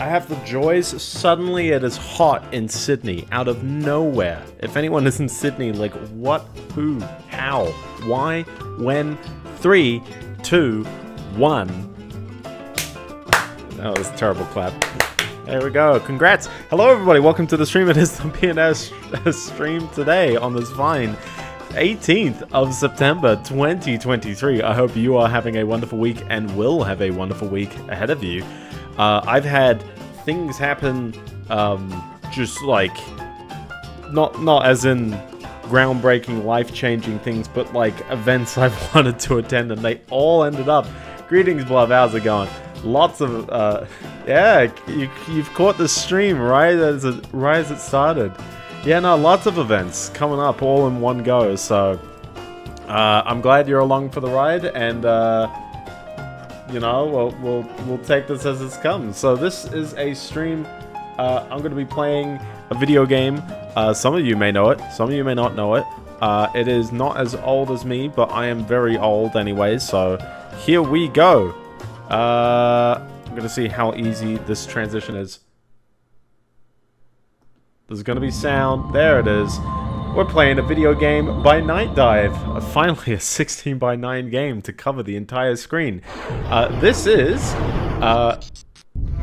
I have the joys. Suddenly it is hot in Sydney, out of nowhere. If anyone is in Sydney, like, what, who, how, why, when, three, two, one. That was a terrible clap. There we go. Congrats. Hello, everybody. Welcome to the stream. It is the PNS stream today on this fine 18th of September 2023. I hope you are having a wonderful week and will have a wonderful week ahead of you. Uh, I've had things happen, um, just like not not as in groundbreaking, life-changing things, but like events I've wanted to attend, and they all ended up. Greetings, Blob. How's it going? Lots of, uh, yeah, you, you've caught the stream right as it right as it started. Yeah, no, lots of events coming up all in one go. So uh, I'm glad you're along for the ride, and uh, you know we'll we'll we'll take this as it comes. So this is a stream. Uh, I'm going to be playing a video game. Uh, some of you may know it. Some of you may not know it. Uh, it is not as old as me, but I am very old anyway. So here we go. Uh, I'm going to see how easy this transition is. There's gonna be sound. There it is. We're playing a video game by Nightdive. finally, a 16 by 9 game to cover the entire screen. Uh, this is uh,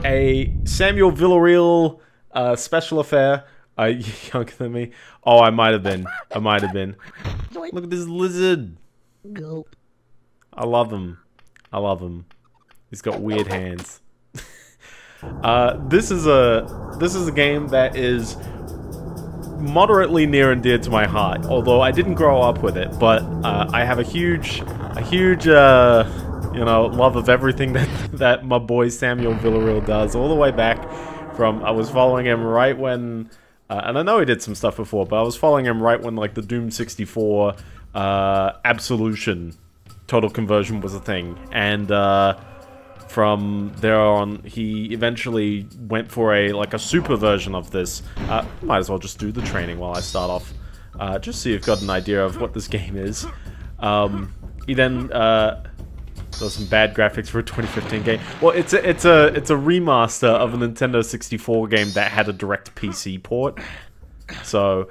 a Samuel Villarreal uh, special affair. Uh, younger than me. Oh, I might have been. I might have been. Look at this lizard. Gulp. I love him. I love him. He's got weird hands. uh, this is a this is a game that is moderately near and dear to my heart. Although I didn't grow up with it, but uh, I have a huge, a huge, uh, you know, love of everything that that my boy Samuel Villarreal does. All the way back from I was following him right when, uh, and I know he did some stuff before, but I was following him right when like the Doom 64 uh, Absolution total conversion was a thing, and uh, from there on, he eventually went for a like a super version of this. Uh, might as well just do the training while I start off, uh, just so you've got an idea of what this game is. Um, he then uh, does some bad graphics for a 2015 game. Well, it's a it's a it's a remaster of a Nintendo 64 game that had a direct PC port. So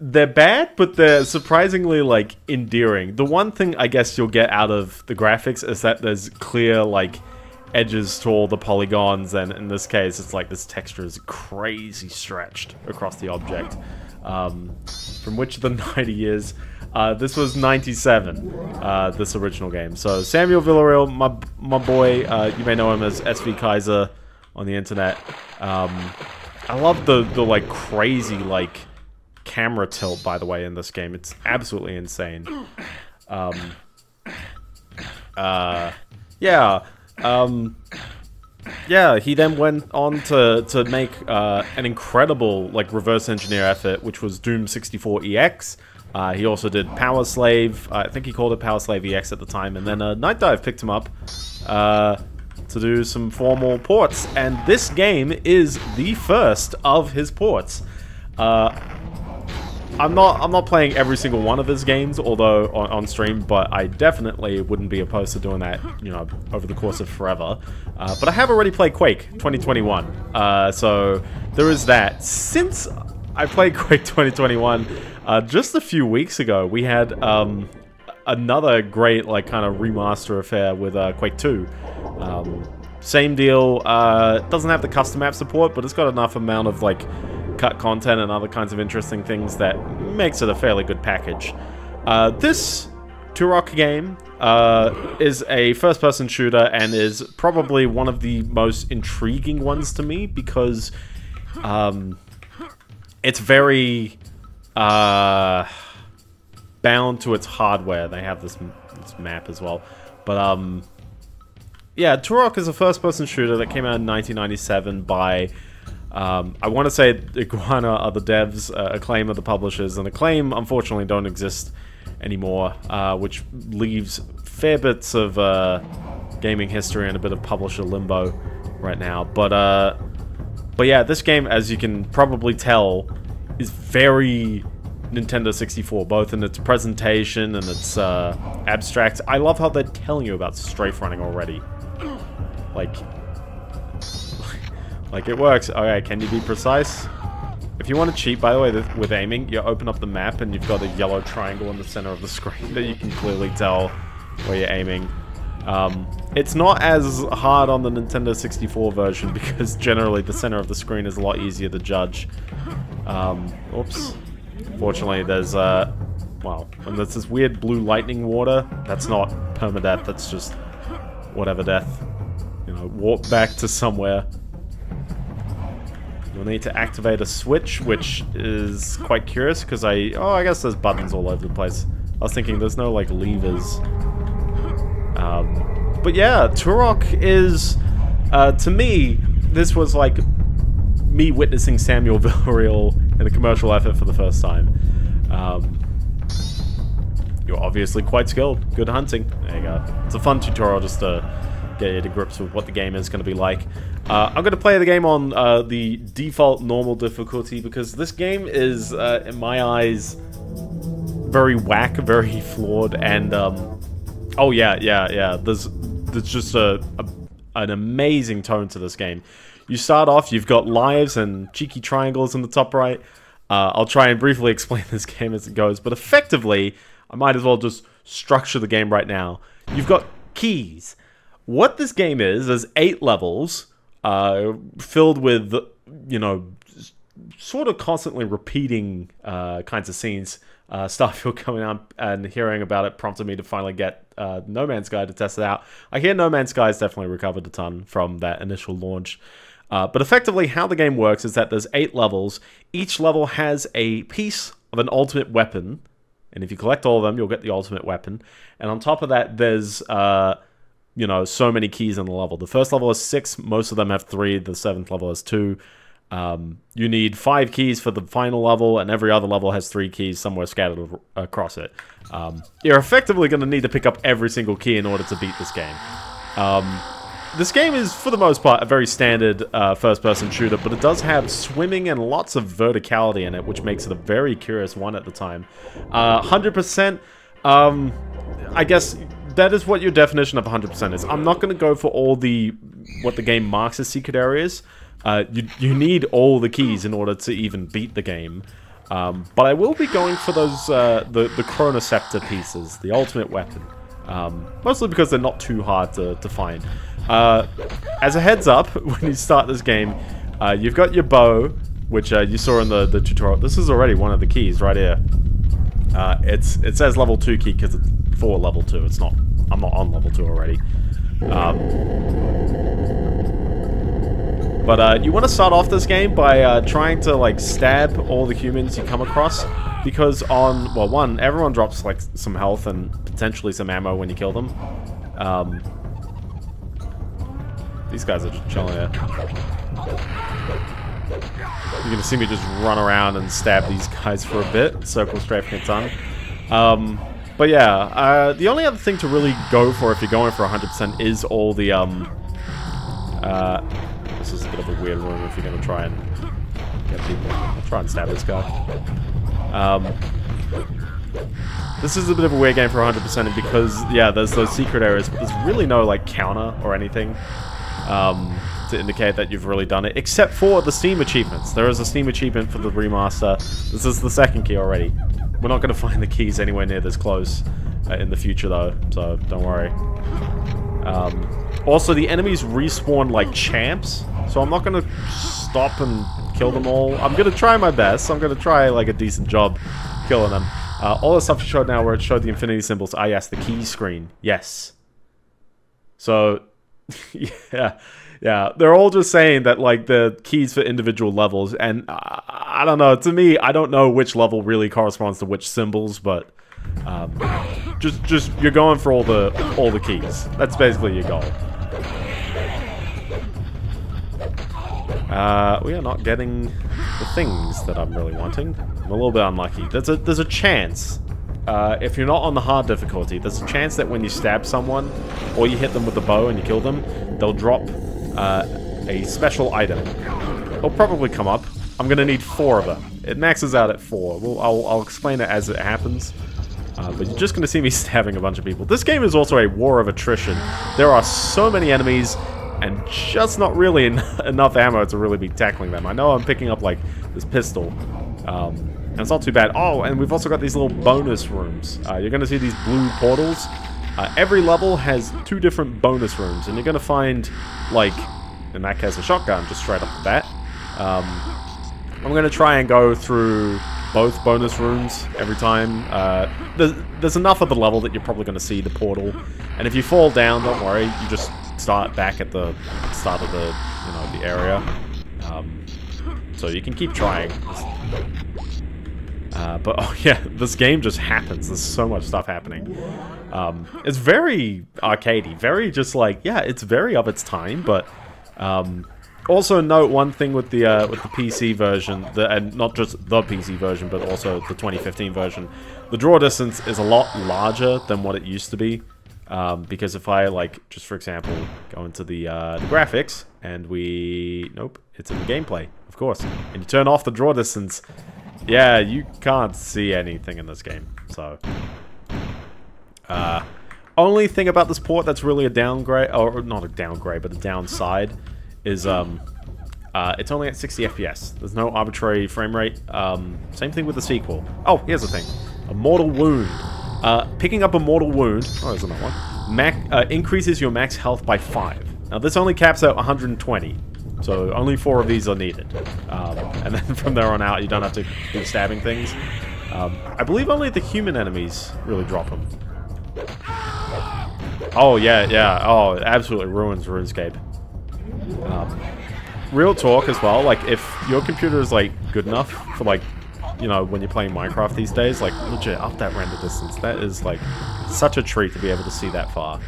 they're bad, but they're surprisingly like endearing. The one thing I guess you'll get out of the graphics is that there's clear like edges to all the polygons, and in this case, it's like this texture is crazy stretched across the object. Um, from which the 90 years. Uh, this was 97, uh, this original game. So Samuel Villarreal, my, my boy, uh, you may know him as SV Kaiser on the internet. Um, I love the, the like crazy like camera tilt, by the way, in this game. It's absolutely insane. Um, uh, yeah, um, yeah, he then went on to, to make uh, an incredible like reverse engineer effort, which was Doom 64 EX. Uh, he also did PowerSlave. I think he called it PowerSlave EX at the time, and then uh, Nightdive picked him up uh, to do some formal ports. And this game is the first of his ports. I'm not I'm not playing every single one of his games, although on, on, stream, but I definitely wouldn't be opposed to doing that, you know, over the course of forever. Uh, but I have already played Quake 2021, uh, so there is that. Since I played Quake 2021 uh, just a few weeks ago, we had um, another great like kind of remaster affair with uh, Quake 2. Um, same deal. Uh, doesn't have the custom map support, but it's got enough amount of like cut content and other kinds of interesting things that makes it a fairly good package. Uh, this Turok game uh, is a first-person shooter and is probably one of the most intriguing ones to me because um, it's very uh, bound to its hardware. They have this, this map as well, but um, yeah, Turok is a first-person shooter that came out in 1997 by um, I want to say Iguana are the devs, uh, Acclaim are the publishers, and Acclaim unfortunately don't exist anymore, uh, which leaves fair bits of uh, gaming history and a bit of publisher limbo right now. But uh, but yeah, this game, as you can probably tell, is very Nintendo 64, both in its presentation and its uh, abstract. I love how they're telling you about strafe running already. Like, Like, it works. Okay, can you be precise? If you want to cheat, by the way, with aiming, you open up the map and you've got a yellow triangle in the center of the screen that you can clearly tell where you're aiming. Um, it's not as hard on the Nintendo 64 version because generally the center of the screen is a lot easier to judge. Um, oops. Fortunately, there's, uh, well, and there's this weird blue lightning water. That's not permadeath, that's just whatever death. You know, warp back to somewhere. You'll need to activate a switch, which is quite curious because I... Oh, I guess there's buttons all over the place. I was thinking there's no, like, levers. Um, but yeah, Turok is... Uh, to me, this was like me witnessing Samuel Villarreal in a commercial effort for the first time. Um, you're obviously quite skilled. Good hunting. There you go. It's a fun tutorial just to get you to grips with what the game is going to be like. Uh, I'm going to play the game on uh, the default normal difficulty because this game is, uh, in my eyes, very whack, very flawed, and um, oh yeah, yeah, yeah. There's there's just a, a an amazing tone to this game. You start off, you've got lives and cheeky triangles in the top right. Uh, I'll try and briefly explain this game as it goes, but effectively, I might as well just structure the game right now. You've got keys. What this game is, is eight levels uh, filled with, you know, sort of constantly repeating uh, kinds of scenes. Uh, Starfield coming out and hearing about it prompted me to finally get uh, No Man's Sky to test it out. I hear No Man's Sky has definitely recovered a ton from that initial launch. Uh, but effectively, how the game works is that there's eight levels. Each level has a piece of an ultimate weapon, and if you collect all of them, you'll get the ultimate weapon. And on top of that, there's uh, you know so many keys in the level. The first level is six. Most of them have three. The seventh level is two. Um, you need five keys for the final level, and every other level has three keys somewhere scattered across it. Um, you're effectively going to need to pick up every single key in order to beat this game. Um, this game is, for the most part, a very standard uh, first-person shooter, but it does have swimming and lots of verticality in it, which makes it a very curious one at the time. 100%, uh, um, I guess that is what your definition of 100% is. I'm not going to go for all the, what the game marks as secret areas. Uh, you, you need all the keys in order to even beat the game. Um, but I will be going for those, uh, the, the Chronoscepter pieces, the ultimate weapon. Um, mostly because they're not too hard to, to find. Uh, as a heads up, when you start this game, uh, you've got your bow, which uh, you saw in the, the tutorial. This is already one of the keys right here. Uh, it's It says level 2 key because it's for level 2. It's not, I'm not on level 2 already. Um, but uh, you want to start off this game by uh, trying to like stab all the humans you come across because on well one everyone drops like some health and potentially some ammo when you kill them. Um, these guys are just chilling here. You're gonna see me just run around and stab these guys for a bit, circle strafing a ton. Um, but yeah, uh, the only other thing to really go for if you're going for 100% is all the, um, uh, this is a bit of a weird room if you're gonna try and get people. I'll try and stab this guy. Um, this is a bit of a weird game for 100% because, yeah, there's those secret areas, but there's really no, like, counter or anything um, to indicate that you've really done it, except for the Steam achievements. There is a Steam achievement for the remaster. This is the second key already. We're not going to find the keys anywhere near this close uh, in the future, though, so don't worry. Um, also, the enemies respawn like champs, so I'm not going to stop and kill them all. I'm going to try my best. I'm going to try, like, a decent job killing them. Uh, all the stuff you showed now where it showed the infinity symbols. Ah, yes, the key screen. Yes. So, yeah, yeah. They're all just saying that like the keys for individual levels, and uh, I don't know. To me, I don't know which level really corresponds to which symbols, but um, just just you're going for all the all the keys. That's basically your goal. Uh, we are not getting the things that I'm really wanting. I'm a little bit unlucky. There's a there's a chance uh, if you're not on the hard difficulty, there's a chance that when you stab someone, or you hit them with the bow and you kill them, they'll drop uh, a special item. It'll probably come up. I'm gonna need four of them. It maxes out at four. Well, I'll, I'll explain it as it happens. Uh, but you're just gonna see me stabbing a bunch of people. This game is also a war of attrition. There are so many enemies, and just not really en enough ammo to really be tackling them. I know I'm picking up, like, this pistol, um, and it's not too bad. Oh, and we've also got these little bonus rooms. Uh, you're going to see these blue portals. Uh, every level has two different bonus rooms, and you're going to find, like, in that case, a shotgun just straight off the bat. Um, I'm going to try and go through both bonus rooms every time. Uh, there's, there's enough of the level that you're probably going to see the portal. And if you fall down, don't worry, you just start back at the start of the, you know, the area. Um, so you can keep trying. Uh, but, oh yeah, this game just happens. There's so much stuff happening. Um, it's very arcadey, very just like, yeah, it's very of its time, but... Um, also note one thing with the uh, with the PC version, the, and not just the PC version, but also the 2015 version. The draw distance is a lot larger than what it used to be. Um, because if I, like, just for example, go into the, uh, the graphics, and we... Nope, it's in the gameplay, of course. And you turn off the draw distance, yeah, you can't see anything in this game. So... Uh, only thing about this port that's really a downgrade, or not a downgrade, but a downside, is um, uh, it's only at 60 FPS. There's no arbitrary frame rate. Um, same thing with the sequel. Oh, here's the thing. A Mortal Wound. Uh, picking up a Mortal Wound, oh, there's another one, Mac, uh, increases your max health by 5. Now, this only caps out 120, so only 4 of these are needed. Um, and then from there on out, you don't have to do stabbing things. Um, I believe only the human enemies really drop them. Oh, yeah, yeah. Oh, it absolutely ruins RuneScape. Um, real talk as well, like, if your computer is, like, good enough for, like, you know, when you're playing Minecraft these days, like, legit, up that render distance, that is, like, such a treat to be able to see that far.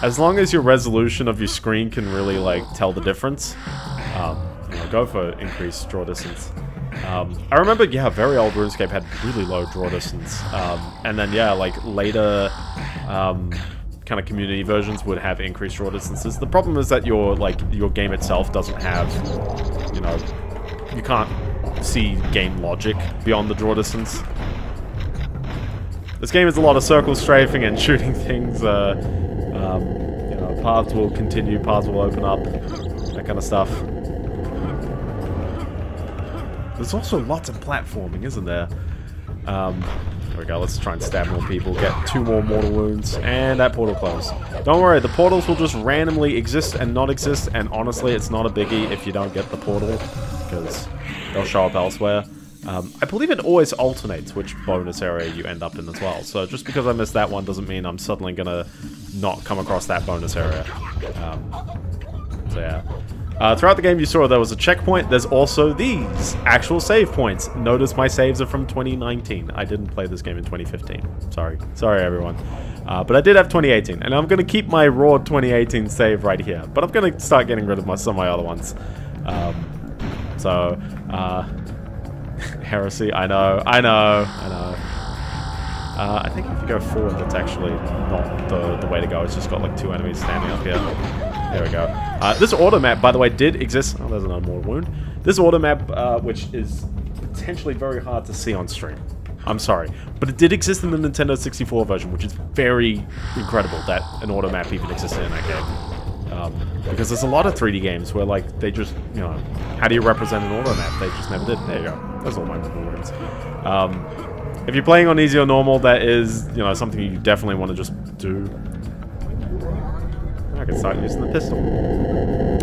As long as your resolution of your screen can really, like, tell the difference, um, you know, go for increased draw distance. Um, I remember, yeah, very old RuneScape had really low draw distance. Um, and then, yeah, like, later, um, kind of community versions would have increased draw distances. The problem is that your like your game itself doesn't have, you know, you can't see game logic beyond the draw distance. This game is a lot of circle strafing and shooting things. Uh, um, you know, paths will continue, paths will open up, that kind of stuff. There's also lots of platforming, isn't there? Um, there we go, let's try and stab more people, get two more mortal wounds, and that portal closed. Don't worry, the portals will just randomly exist and not exist, and honestly, it's not a biggie if you don't get the portal, because they'll show up elsewhere. Um, I believe it always alternates which bonus area you end up in as well, so just because I missed that one doesn't mean I'm suddenly gonna not come across that bonus area. Um, so yeah. Uh, throughout the game, you saw there was a checkpoint. There's also these actual save points. Notice my saves are from 2019. I didn't play this game in 2015. Sorry. Sorry, everyone. Uh, but I did have 2018. And I'm going to keep my raw 2018 save right here. But I'm going to start getting rid of my, some of my other ones. Um, so, uh, heresy. I know. I know. I know. Uh, I think if you go forward, that's actually not the, the way to go. It's just got like two enemies standing up here. There we go. Uh, this auto map, by the way, did exist. Oh, there's another more wound. This auto map, uh, which is potentially very hard to see on stream. I'm sorry. But it did exist in the Nintendo 64 version, which is very incredible that an auto map even existed in that game. Um, because there's a lot of 3D games where, like, they just, you know, how do you represent an auto map? They just never did. There you go. That's all my wounds. Um, if you're playing on easy or normal, that is, you know, something you definitely want to just do can start using the pistol.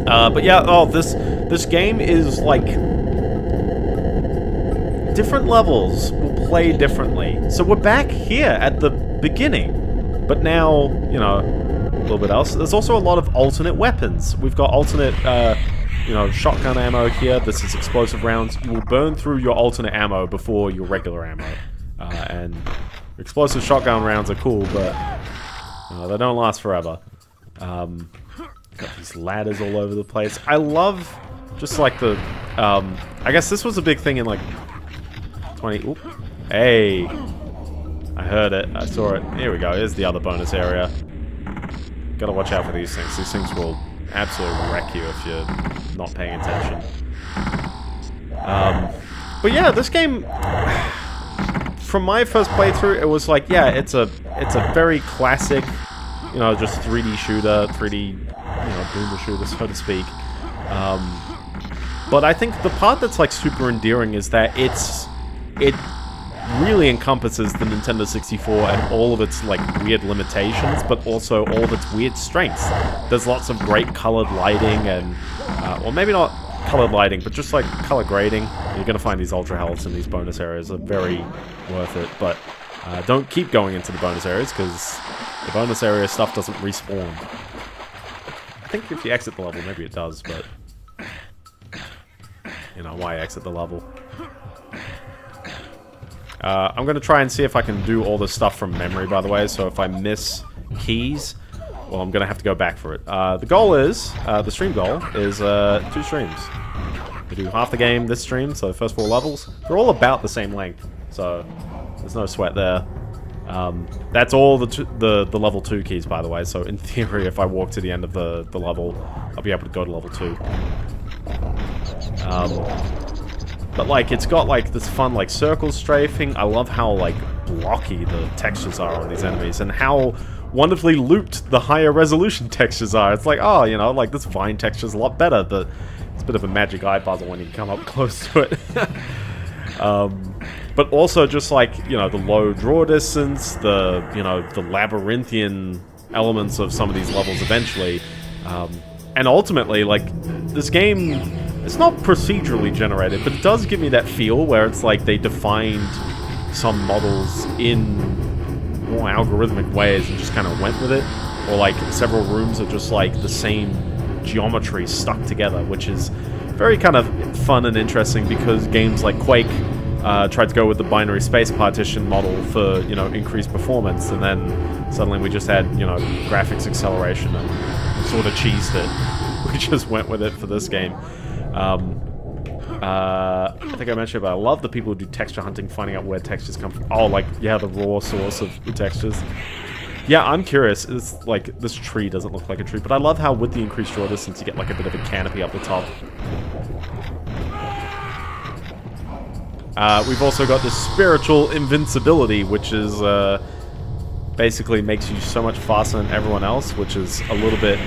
Uh, but yeah, oh, this this game is like different levels will play differently. So we're back here at the beginning, but now you know a little bit else. There's also a lot of alternate weapons. We've got alternate. Uh, you know, shotgun ammo here. This is explosive rounds. You will burn through your alternate ammo before your regular ammo. Uh, and explosive shotgun rounds are cool, but uh, they don't last forever. Um, got these ladders all over the place. I love just like the, um, I guess this was a big thing in like 20, oop, hey, I heard it, I saw it. Here we go, here's the other bonus area. Gotta watch out for these things. These things will absolutely wreck you if you're not paying attention. Um, but yeah, this game, from my first playthrough, it was like, yeah, it's a, it's a very classic you know, just 3D shooter, 3D, you know, boomer shooter, so to speak. Um, but I think the part that's like super endearing is that it's it really encompasses the Nintendo 64 and all of its like weird limitations, but also all of its weird strengths. There's lots of great colored lighting and, uh, well, maybe not colored lighting, but just like color grading. You're gonna find these ultra healths in these bonus areas are very worth it, but uh, don't keep going into the bonus areas because the bonus area stuff doesn't respawn. I think if you exit the level, maybe it does, but you know, why exit the level? Uh, I'm going to try and see if I can do all this stuff from memory, by the way, so if I miss keys, well, I'm going to have to go back for it. Uh, the goal is, uh, the stream goal, is uh, two streams. We do half the game this stream, so the first four levels. They're all about the same length, so there's no sweat there. Um, that's all the, the the level 2 keys, by the way, so in theory, if I walk to the end of the, the level, I'll be able to go to level 2. Um, but like, it's got like this fun like circle strafing. I love how like blocky the textures are on these enemies and how wonderfully looped the higher resolution textures are. It's like, oh, you know, like this vine texture is a lot better, but it's a bit of a magic eye puzzle when you come up close to it. um, but also just like, you know, the low draw distance, the, you know, the labyrinthian elements of some of these levels eventually. Um, and ultimately, like, this game it's not procedurally generated, but it does give me that feel where it's like they defined some models in more algorithmic ways and just kind of went with it. Or like several rooms are just like the same geometry stuck together, which is very kind of fun and interesting because games like Quake uh, tried to go with the binary space partition model for, you know, increased performance, and then suddenly we just had, you know, graphics acceleration and sort of cheesed it. We just went with it for this game. Um, uh, I think I mentioned, but I love the people who do texture hunting, finding out where textures come from. Oh, like, yeah, the raw source of the textures. Yeah, I'm curious. It's like, this tree doesn't look like a tree, but I love how with the increased draw distance, you get like a bit of a canopy up the top. Uh, we've also got this spiritual invincibility, which is, uh, basically makes you so much faster than everyone else, which is a little bit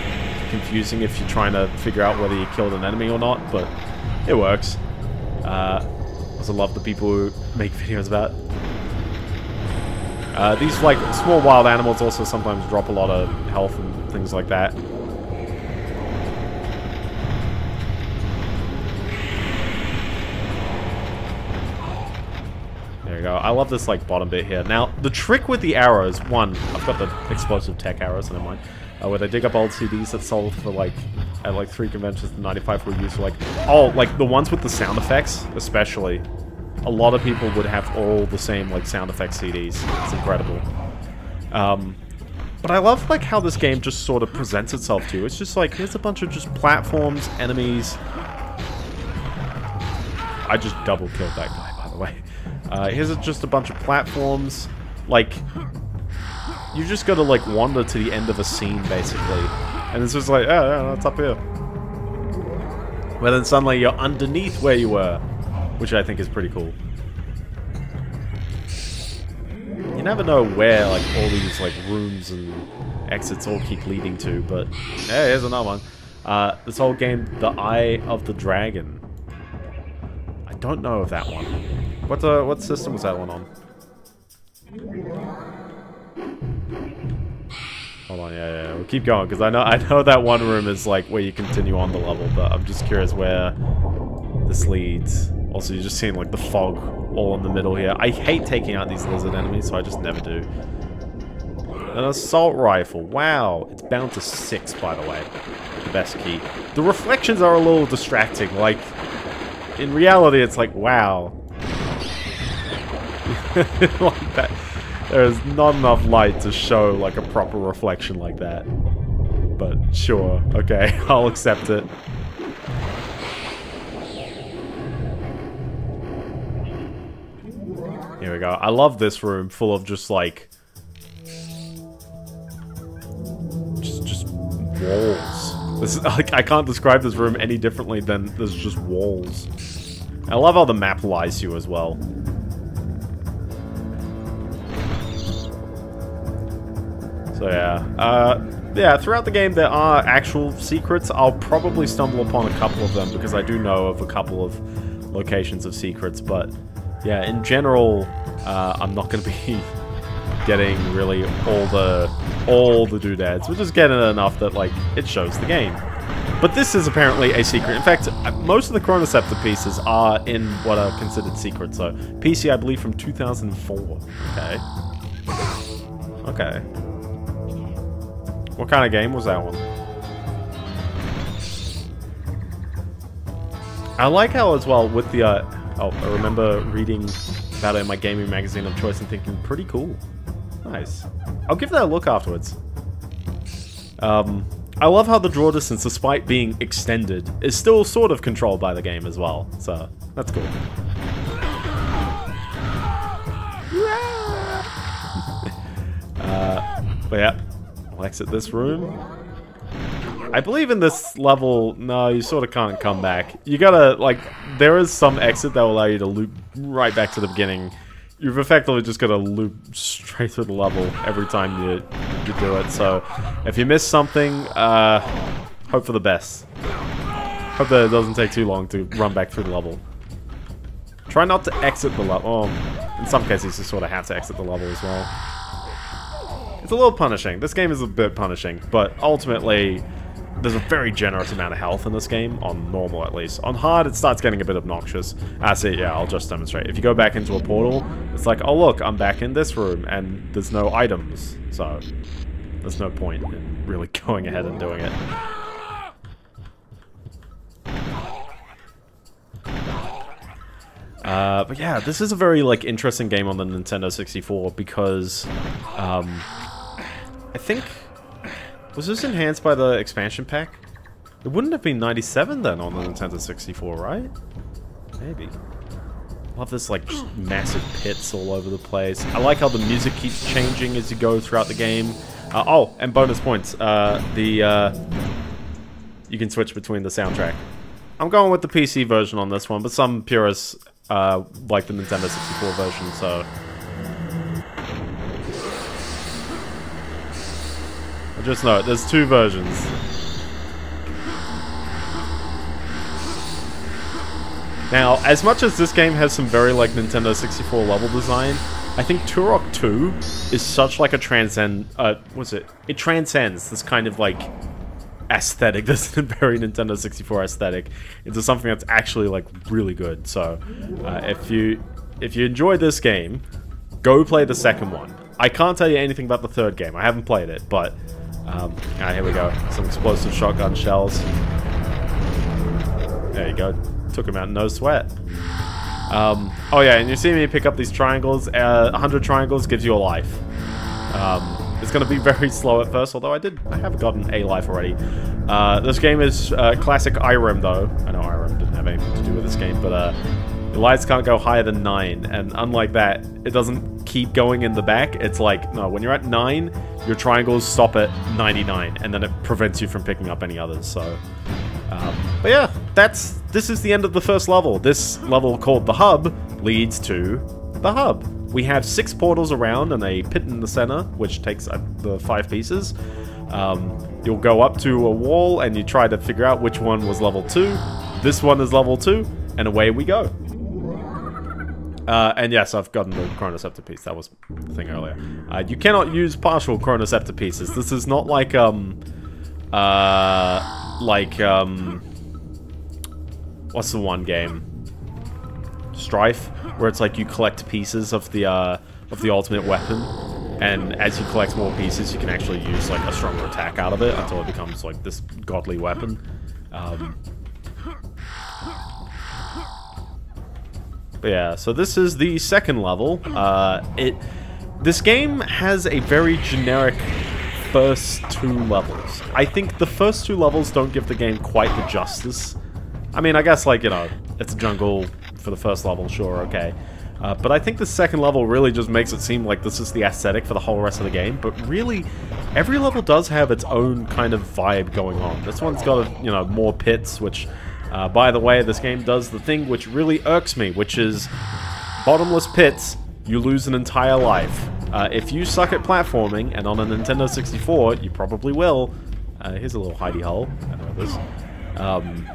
confusing if you're trying to figure out whether you killed an enemy or not, but it works. Uh, also love the people who make videos about uh, these like small wild animals also sometimes drop a lot of health and things like that. You go. I love this like bottom bit here. Now, the trick with the arrows, one, I've got the explosive tech arrows, never mind uh, where they dig up old CDs that sold for like at like three conventions, the 95 were used for like oh like the ones with the sound effects especially. A lot of people would have all the same like sound effects CDs. It's incredible. Um, but I love like how this game just sort of presents itself to you. It's just like here's a bunch of just platforms, enemies. I just double killed that guy by the way. Uh, here's just a bunch of platforms. Like you just gotta like wander to the end of a scene basically. And it's just like, oh, yeah, that's up here. But then suddenly you're underneath where you were, which I think is pretty cool. You never know where like all these like rooms and exits all keep leading to, but yeah, here's another one. Uh, this whole game, The Eye of the Dragon. I don't know of that one. What uh, what system was that one on? Hold on, yeah, yeah, we'll keep going, because I know I know that one room is like where you continue on the level, but I'm just curious where this leads. Also, you're just seeing like the fog all in the middle here. I hate taking out these lizard enemies, so I just never do. An assault rifle. Wow, it's bound to six, by the way. The best key. The reflections are a little distracting. Like, in reality, it's like, wow. like that. There's not enough light to show like a proper reflection like that. But sure, okay, I'll accept it. Here we go. I love this room full of just like... Just, just walls. This is, like, I can't describe this room any differently than there's just walls. I love how the map lies to you as well. So yeah, uh, yeah. Throughout the game, there are actual secrets. I'll probably stumble upon a couple of them because I do know of a couple of locations of secrets. But yeah, in general, uh, I'm not going to be getting really all the all the doodads. We're just getting enough that like it shows the game. But this is apparently a secret. In fact, uh, most of the Chronoscepter pieces are in what are considered secrets. So, PC, I believe, from 2004. Okay. Okay. What kind of game was that one? I like how, as well, with the... Uh, oh, I remember reading about it in my gaming magazine of choice and thinking, pretty cool. Nice. I'll give that a look afterwards. Um, I love how the draw distance, despite being extended, is still sort of controlled by the game as well. So, that's cool. uh, but yeah, I'll exit this room. I believe in this level, no, you sort of can't come back. You gotta, like, there is some exit that will allow you to loop right back to the beginning. You've effectively just gotta loop straight through the level every time you, you do it. So, if you miss something, uh, hope for the best. Hope that it doesn't take too long to run back through the level. Try not to exit the level. Oh, in some cases, you sort of have to exit the level as well. It's a little punishing. This game is a bit punishing, but ultimately, there's a very generous amount of health in this game, on normal at least. On hard, it starts getting a bit obnoxious. I see, yeah, I'll just demonstrate. If you go back into a portal, it's like, oh look, I'm back in this room, and there's no items, so there's no point in really going ahead and doing it. Uh, but yeah, this is a very like interesting game on the Nintendo 64 because um, I think was this enhanced by the expansion pack? It wouldn't have been 97 then on the Nintendo 64, right? Maybe. Love this like massive pits all over the place. I like how the music keeps changing as you go throughout the game. Uh, oh, and bonus points. Uh, the uh, you can switch between the soundtrack. I'm going with the PC version on this one, but some purists uh, like the Nintendo 64 version, so Just note, there's two versions. Now, as much as this game has some very like Nintendo 64 level design, I think Turok 2 is such like a transcend uh what's it? It transcends this kind of like aesthetic, this very Nintendo 64 aesthetic into something that's actually like really good. So, uh, if you if you enjoy this game, go play the second one. I can't tell you anything about the third game. I haven't played it, but um, ah, here we go. Some explosive shotgun shells. There you go. Took him out no sweat. Um, oh yeah, and you see me pick up these triangles. Uh, 100 triangles gives you a life. Um, it's going to be very slow at first, although I did, I have gotten a life already. Uh, this game is uh, classic Irem though. I know Irem didn't have anything to do with this game, but uh, the lights can't go higher than 9, and unlike that, it doesn't keep going in the back. It's like, no, when you're at 9, your triangles stop at 99, and then it prevents you from picking up any others, so... Um, but yeah, that's this is the end of the first level. This level called the Hub leads to the Hub. We have six portals around and a pit in the center, which takes uh, the five pieces. Um, you'll go up to a wall and you try to figure out which one was level 2. This one is level 2, and away we go. Uh, and yes, I've gotten the Chronoscepter piece. That was the thing earlier. Uh, you cannot use partial Chronoscepter pieces. This is not like, um... Uh... Like, um... What's the one game? Strife? Where it's like you collect pieces of the, uh... Of the ultimate weapon. And as you collect more pieces, you can actually use, like, a stronger attack out of it until it becomes, like, this godly weapon. Um... yeah, so this is the second level. Uh, it This game has a very generic first two levels. I think the first two levels don't give the game quite the justice. I mean, I guess, like, you know, it's a jungle for the first level, sure, okay. Uh, but I think the second level really just makes it seem like this is the aesthetic for the whole rest of the game. But really, every level does have its own kind of vibe going on. This one's got, you know, more pits, which uh, by the way, this game does the thing which really irks me, which is bottomless pits, you lose an entire life. Uh, if you suck at platforming, and on a Nintendo 64, you probably will. Uh, here's a little hidey hole. I know this. Um,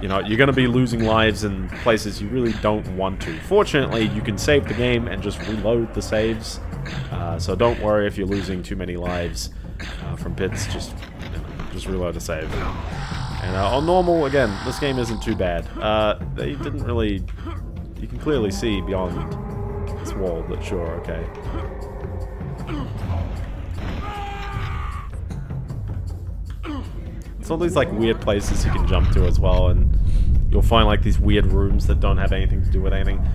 you know, you're going to be losing lives in places you really don't want to. Fortunately, you can save the game and just reload the saves. Uh, so don't worry if you're losing too many lives uh, from pits. Just, you know, just reload a save. And uh, on normal, again, this game isn't too bad. Uh, they didn't really... You can clearly see beyond this wall, but sure, okay. It's all these like weird places you can jump to as well, and you'll find like these weird rooms that don't have anything to do with anything.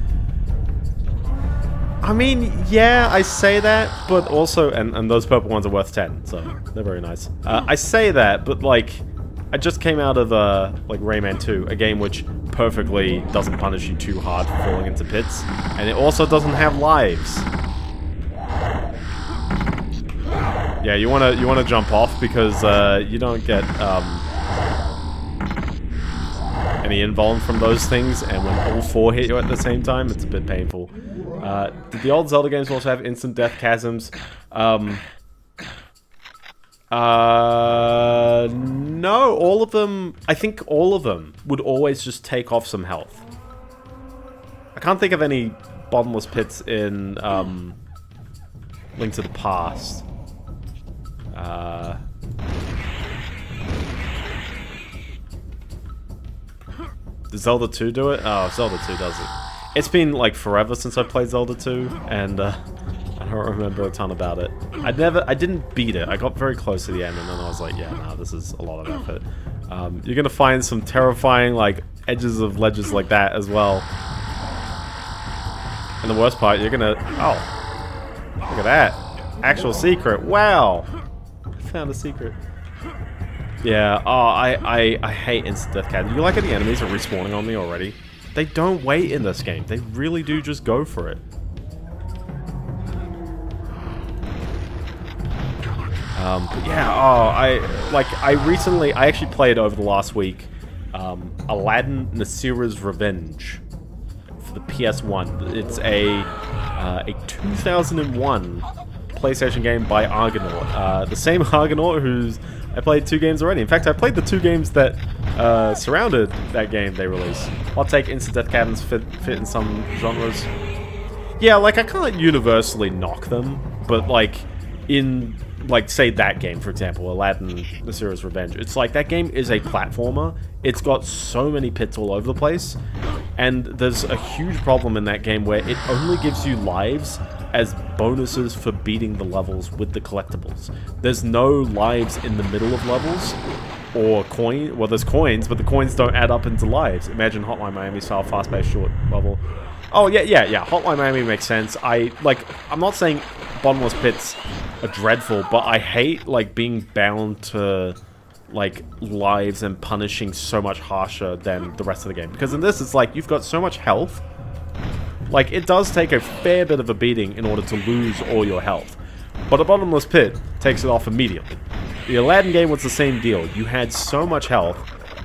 I mean, yeah, I say that, but also, and, and those purple ones are worth 10, so they're very nice. Uh, I say that, but like, I just came out of, uh, like, Rayman 2, a game which perfectly doesn't punish you too hard for falling into pits, and it also doesn't have lives. Yeah, you wanna you wanna jump off because uh, you don't get um, any invuln from those things, and when all four hit you at the same time, it's a bit painful. Uh, did the old Zelda games also have instant death chasms? Um, uh, no, all of them. I think all of them would always just take off some health. I can't think of any bottomless pits in um, Link to the Past. Uh, does Zelda 2 do it? Oh, Zelda 2 does it. It's been like forever since I played Zelda 2, and uh, I don't remember a ton about it. I never, I didn't beat it. I got very close to the end, and then I was like, yeah, nah, this is a lot of effort. Um, you're gonna find some terrifying like edges of ledges like that as well. And the worst part, you're gonna, oh, look at that, actual secret. Wow I found a secret. Yeah, oh, I, I, I hate instant death cat. You like it the enemies are respawning on me already? They don't wait in this game. They really do just go for it. Um, but yeah, oh, I, like, I recently, I actually played over the last week, um, Aladdin Nasira's Revenge for the PS1. It's a, uh, a 2001 PlayStation game by Argonaut. Uh, the same Argonaut who's I played two games already. In fact, I played the two games that uh, surrounded that game they released. I'll take instant death cabins fit, fit in some genres. Yeah, like I can't universally knock them, but like in like say that game for example, Aladdin: Nasira's Revenge. It's like that game is a platformer. It's got so many pits all over the place, and there's a huge problem in that game where it only gives you lives as bonuses for beating the levels with the collectibles. There's no lives in the middle of levels, or coin. Well, there's coins, but the coins don't add up into lives. Imagine Hotline Miami style fast-paced short level. Oh yeah, yeah, yeah. Hotline Miami makes sense. I like. I'm not saying bottomless pits are dreadful, but I hate like being bound to like lives and punishing so much harsher than the rest of the game. Because in this, it's like you've got so much health like, it does take a fair bit of a beating in order to lose all your health. But a bottomless pit takes it off immediately. The Aladdin game was the same deal. You had so much health,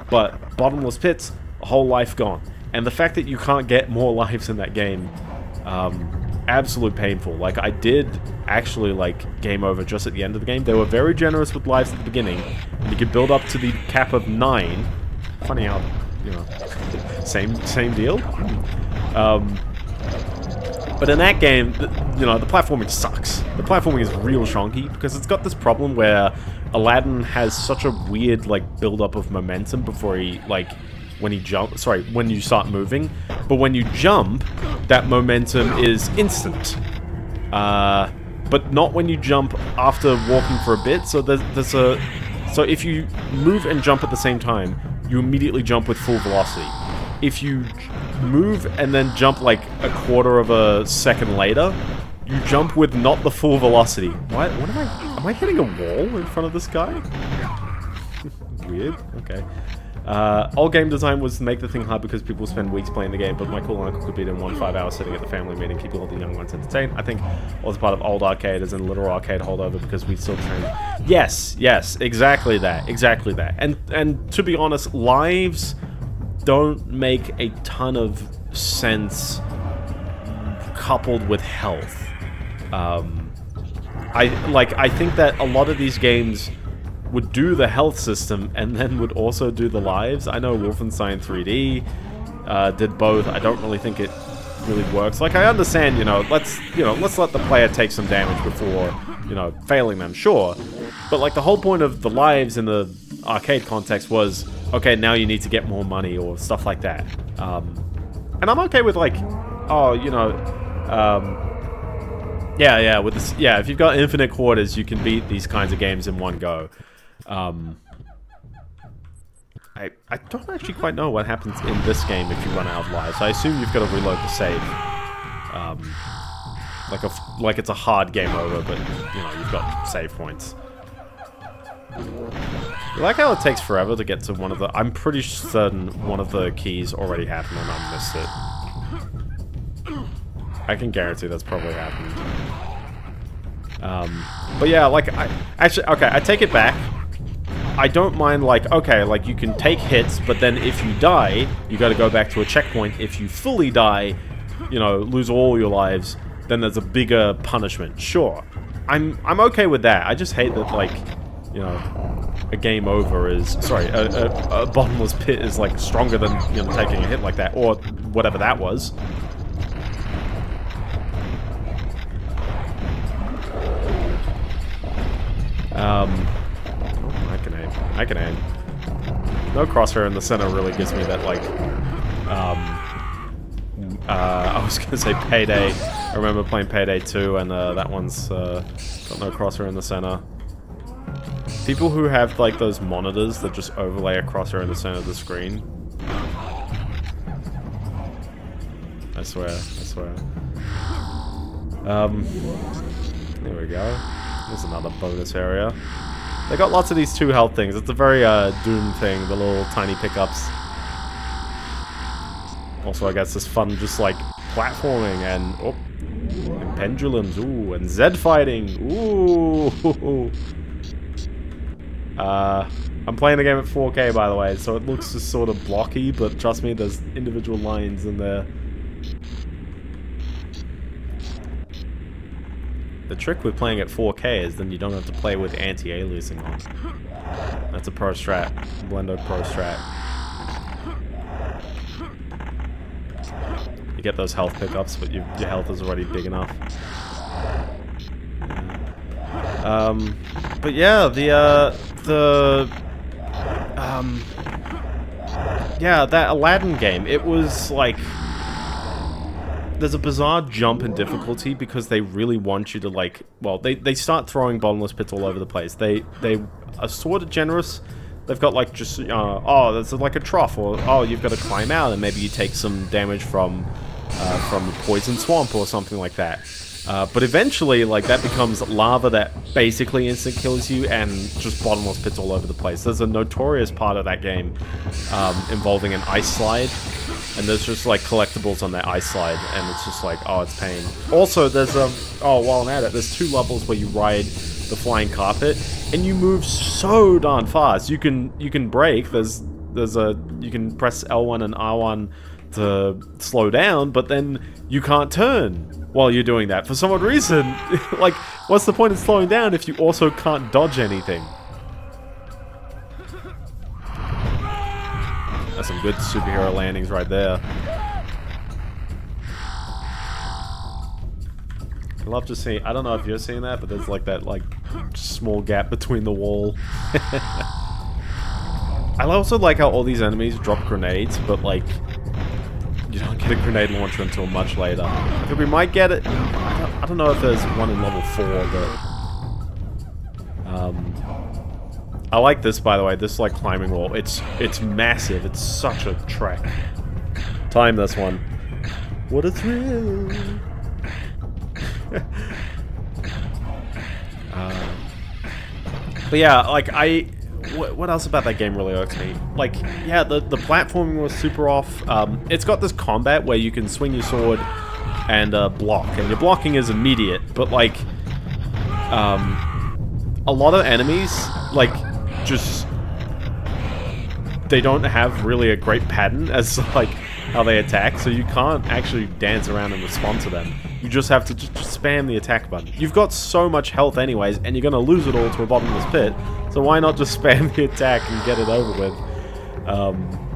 but bottomless pits, a whole life gone. And the fact that you can't get more lives in that game, um, absolute painful. Like, I did actually, like, game over just at the end of the game. They were very generous with lives at the beginning, and you could build up to the cap of nine. Funny how, you know, same, same deal. Um, but in that game, you know, the platforming sucks. The platforming is real shonky because it's got this problem where Aladdin has such a weird, like, build-up of momentum before he, like, when he jump, sorry, when you start moving. But when you jump, that momentum is instant. Uh, but not when you jump after walking for a bit. So there's, there's a, so if you move and jump at the same time, you immediately jump with full velocity if you move and then jump like a quarter of a second later, you jump with not the full velocity. What? What am I? Am I hitting a wall in front of this guy? Weird. Okay. Uh, all game design was to make the thing hard because people spend weeks playing the game, but my cool uncle could beat in one five hours sitting at the family meeting, keeping all the young ones entertained. I think was part of old arcade as in literal arcade holdover because we still train. Yes, yes, exactly that, exactly that. And and to be honest, lives don't make a ton of sense coupled with health. Um, I like I think that a lot of these games would do the health system and then would also do the lives. I know Wolfenstein 3D uh, did both. I don't really think it really works. Like I understand, you know, let's you know let's let the player take some damage before you know failing them, sure. But like the whole point of the lives in the arcade context was okay, now you need to get more money or stuff like that. Um, and I'm okay with like, oh, you know, um, yeah, yeah, with this, yeah, if you've got infinite quarters, you can beat these kinds of games in one go. Um, I, I don't actually quite know what happens in this game if you run out of lives. I assume you've got to reload the save. Um, like a like it's a hard game over, but you know you've got save points. You like how it takes forever to get to one of the... I'm pretty certain one of the keys already happened and I missed it. I can guarantee that's probably happened. Um, but yeah, like, I... Actually, okay, I take it back. I don't mind, like, okay, like, you can take hits, but then if you die, you gotta go back to a checkpoint. If you fully die, you know, lose all your lives, then there's a bigger punishment. Sure. I'm, I'm okay with that. I just hate that, like, you know, a game over is sorry, a, a, a, bottomless pit is like stronger than you know taking a hit like that or whatever that was. Um, I can aim. No crosshair in the center really gives me that like, um, uh, I was gonna say Payday. I remember playing Payday 2 and uh, that one's uh, got no crosshair in the center. People who have like those monitors that just overlay a crosshair in the center of the screen. I swear, I swear. Um, there we go. There's another bonus area. They got lots of these two health things. It's a very uh, Doom thing, the little tiny pickups. Also, I guess it's fun just like platforming and oh, and pendulums, ooh, and Z fighting, ooh. Uh, I'm playing the game at 4K, by the way, so it looks just sort of blocky, but trust me, there's individual lines in there. The trick with playing at 4K is then you don't have to play with anti-aliasing on. That's a pro strat. Biendeo pro strat. You get those health pickups, but your, your health is already big enough. Um, but yeah, the, uh, the, um, yeah, that Aladdin game, it was like, there's a bizarre jump in difficulty because they really want you to like, well, they, they start throwing bottomless pits all over the place. They, they are sort of generous. They've got like just, uh, oh, there's like a trough or, oh, you've got to climb out and maybe you take some damage from, uh, from poison swamp or something like that. Uh, but eventually, like, that becomes lava that basically instant kills you and just bottomless pits all over the place. There's a notorious part of that game um, involving an ice slide, and there's just, like, collectibles on that ice slide, and it's just like, oh, it's pain. Also, there's, um, oh, while I'm at it, there's two levels where you ride the flying carpet, and you move so darn fast. You can, you can brake, there's, there's a, you can press L1 and R1 to slow down, but then you can't turn while you're doing that. For some odd reason, like, what's the point of slowing down if you also can't dodge anything? Some good superhero landings right there. I love to see, I don't know if you're seeing that, but there's like that like small gap between the wall. I also like how all these enemies drop grenades, but like you don't get a grenade launcher until much later. we might get it. I don't, I don't, know if there's one in level 4, but... Um, I like this, by the way. This, like, climbing wall. It's it's massive. It's such a trek. Time this one. What a thrill! uh, but yeah, like, I what, what else about that game really irks me? Like, yeah, the, the platforming was super off. Um, it's got this combat where you can swing your sword and uh, block, and your blocking is immediate, but like, um, a lot of enemies, like, just, they don't have really a great pattern as, like, how they attack, so you can't actually dance around and respond to them. You just have to just spam the attack button. You've got so much health anyways, and you're going to lose it all to a bottomless pit, so why not just spam the attack and get it over with? Um,